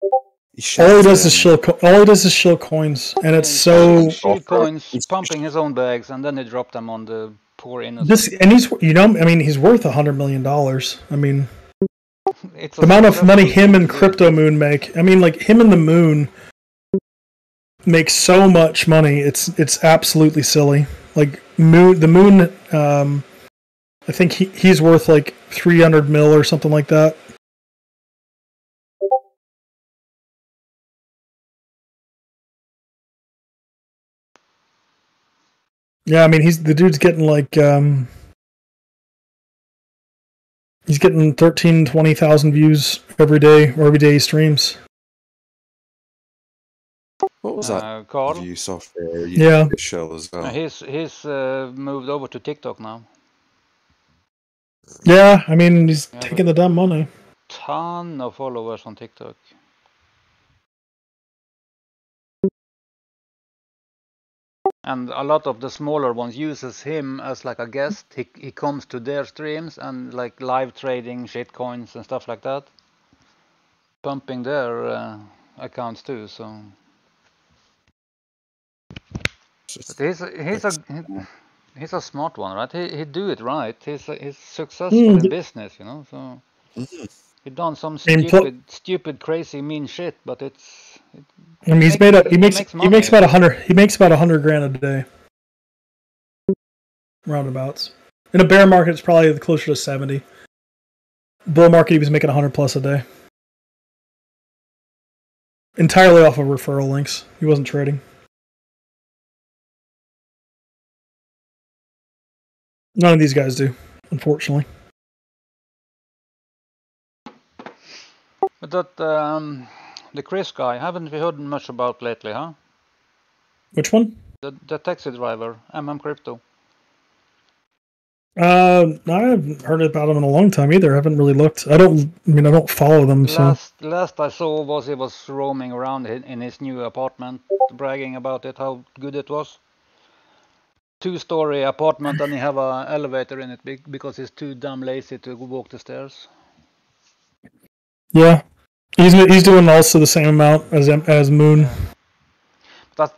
All he shits does is in. shill. Co- all he does is shill coins, and it's so shield coins, He's- pumping his own bags, and then he dropped them on the poor innocent. this. And he's you know, I mean, he's worth a hundred million dollars. I mean, it's the amount of money him and. Crypto Moon make. I mean, like him and the Moon make so much money. It's it's absolutely silly. Like Moon, the Moon. Um, I think he, he's worth like three hundred mil or something like that. Yeah, I mean he's the dude's getting like um he's getting 13 20,000 views every day or every day he streams. What was that Uh, Carl, view software? Yeah. could show as well. uh, he's he's uh, moved over to TikTok now. Yeah, I mean he's Yeah, taking the damn money. Ton of followers on TikTok. And a lot of the smaller ones uses him as like a guest. He he comes to their streams and like live trading shitcoins and stuff like that, pumping their uh, accounts too. So Just- But he's a, he's a he- he's a smart one, right? He he do it right. He's he's successful Mm. in business, you know. So he done some stupid stupid crazy mean shit, but it's it, I mean he's makes- made a, he makes makes he makes about a hundred he makes about a hundred grand a day. Roundabouts. In a bear market it's probably closer to seventy. Bull market he was making a hundred plus a day. Entirely off of referral links. He wasn't trading. None of these guys do, unfortunately. but that um the Chris guy haven't we heard much about lately, huh? Which one? The the taxi driver, MM Crypto. Uh, I haven't heard about him in a long time either. I haven't really looked. I don't. I mean, I don't follow them. So Last last I saw was he was roaming around in, in his new apartment, bragging about it, how good it was. Two-story apartment, and he have a elevator in it because he's too damn lazy to walk the stairs. yeah, he's he's doing also the same amount as as Moon. That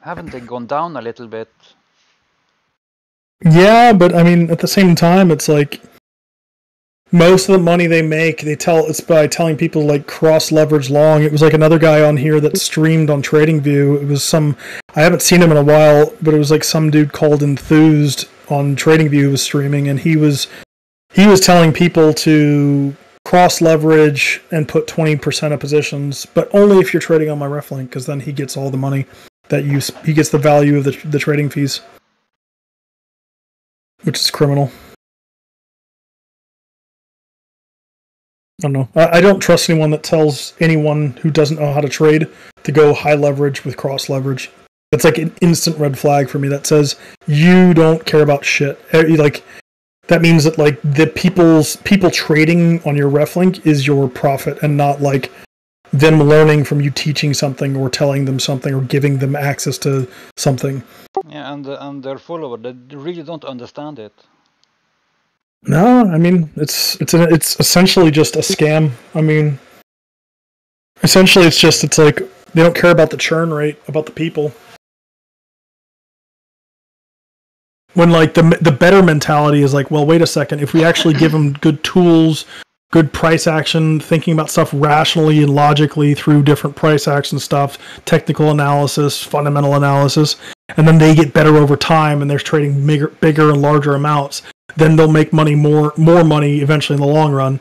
haven't they gone down a little bit? Yeah, but I mean, at the same time, it's like most of the money they make, they tell it's by telling people to, like cross leverage long. It was like another guy on here that streamed on TradingView. It was some I haven't seen him in a while, but it was like some dude called Enthused on TradingView was streaming, and he was he was telling people to cross leverage and put twenty percent of positions, but only if you're trading on my ref link because then he gets all the money that you he gets the value of the the trading fees, which is criminal. I don't know. I, I don't trust anyone that tells anyone who doesn't know how to trade to go high leverage with cross leverage. That's like an instant red flag for me. That says you don't care about shit. Eh, Like that means that like the people's people trading on your RefLink is your profit and not like them learning from you teaching something or telling them something or giving them access to something. Yeah, and and their follower they really don't understand it. No, I mean it's it's it's essentially just a scam. I mean, essentially it's just it's like they don't care about the churn rate, about the people. When like the the better mentality is like, well, wait a second, if we actually give them good tools, good price action, thinking about stuff rationally and logically through different price action stuff, technical analysis, fundamental analysis, and then they get better over time and they're trading bigger, bigger and larger amounts, then they'll make money more more money eventually in the long run.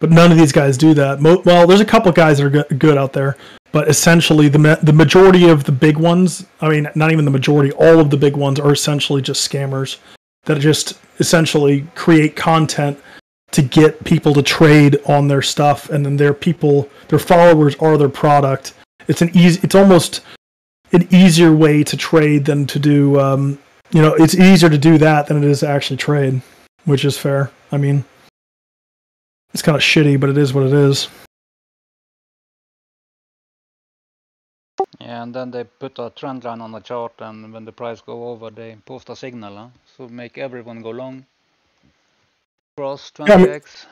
But none of these guys do that. Mo- well, there's a couple guys that are go- good out there, but essentially the ma- the majority of the big ones, I mean, not even the majority, all of the big ones are essentially just scammers that just essentially create content to get people to trade on their stuff and then their people their followers are their product it's an easy it's almost an easier way to trade than to do um, you know it's easier to do that than it is to actually trade which is fair i mean it's kind of shitty but it is what it is Yeah, and then they put a trend line on the chart, and when the price go over, they post a signal, huh? so make everyone go long. Cross Yeah, I mean- 20x.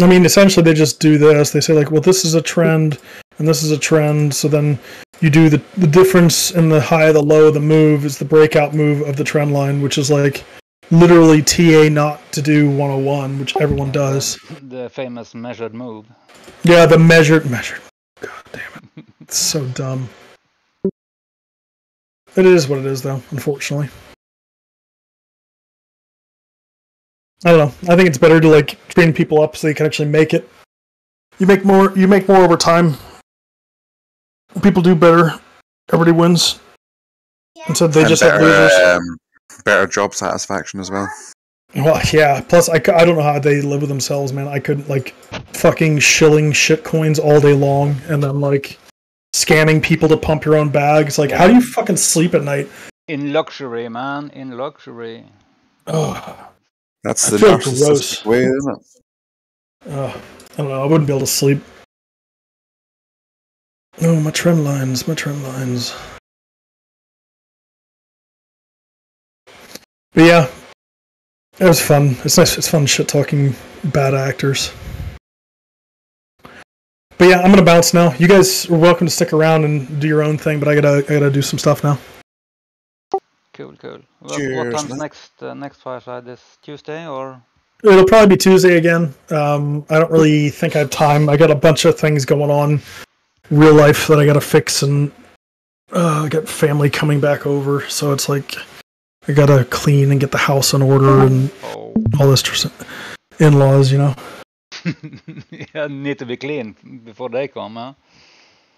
I mean, essentially, they just do this. They say like, "Well, this is a trend, and this is a trend." So then you do the the difference in the high, the low, the move is the breakout move of the trend line, which is like literally TA not to do 101, which everyone does. The famous measured move. Yeah, the measured measured. God damn it, it's so dumb. It is what it is, though. Unfortunately, I don't know. I think it's better to like train people up so they can actually make it. You make more. You make more over time. People do better. Everybody wins. Instead, they And just have better, losers. um, better job satisfaction as well. Well, yeah. Plus, I, I don't know how they live with themselves, man. I couldn't like fucking shilling shit coins all day long, and then like scamming people to pump your own bags. Like, how do you fucking sleep at night? In luxury, man, in luxury. Oh, That's I the feel narcissistic gross. way, isn't it? oh, I don't know. I wouldn't be able to sleep. Oh, my trend lines, my trend lines. But yeah, it was fun. It's nice. It's fun shit talking bad actors. But yeah, I'm gonna bounce now. You guys are welcome to stick around and do your own thing, but I gotta I gotta do some stuff now. Cool, cool. What, what Cheers, time's man. next uh, next fireside? This Tuesday or? It'll probably be Tuesday again. Um, I don't really think I have time. I got a bunch of things going on, real life that I gotta fix, and uh, I got family coming back over, so it's like I gotta clean and get the house in order and Oh, all this tr- in-laws, you know. yeah, need to be clean before they come, huh?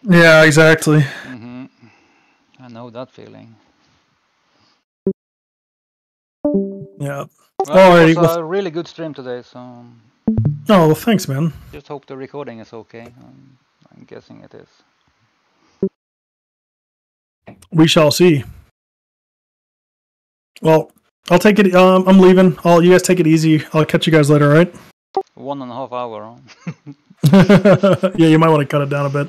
Yeah, exactly. hmm I know that feeling. Yeah. Well, Alrighty, it was a really good stream today, so um, Oh, well, thanks, man. just hope the recording is okay. Um, I'm guessing it is. We shall see. Well, I'll take it. Um, I'm leaving. I'll you guys take it easy. I'll catch you guys later. All right. One and a half hour. Yeah, you might want to cut it down a bit.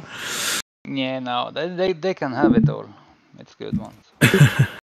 yeah, no, they, they they can have it all. It's good ones.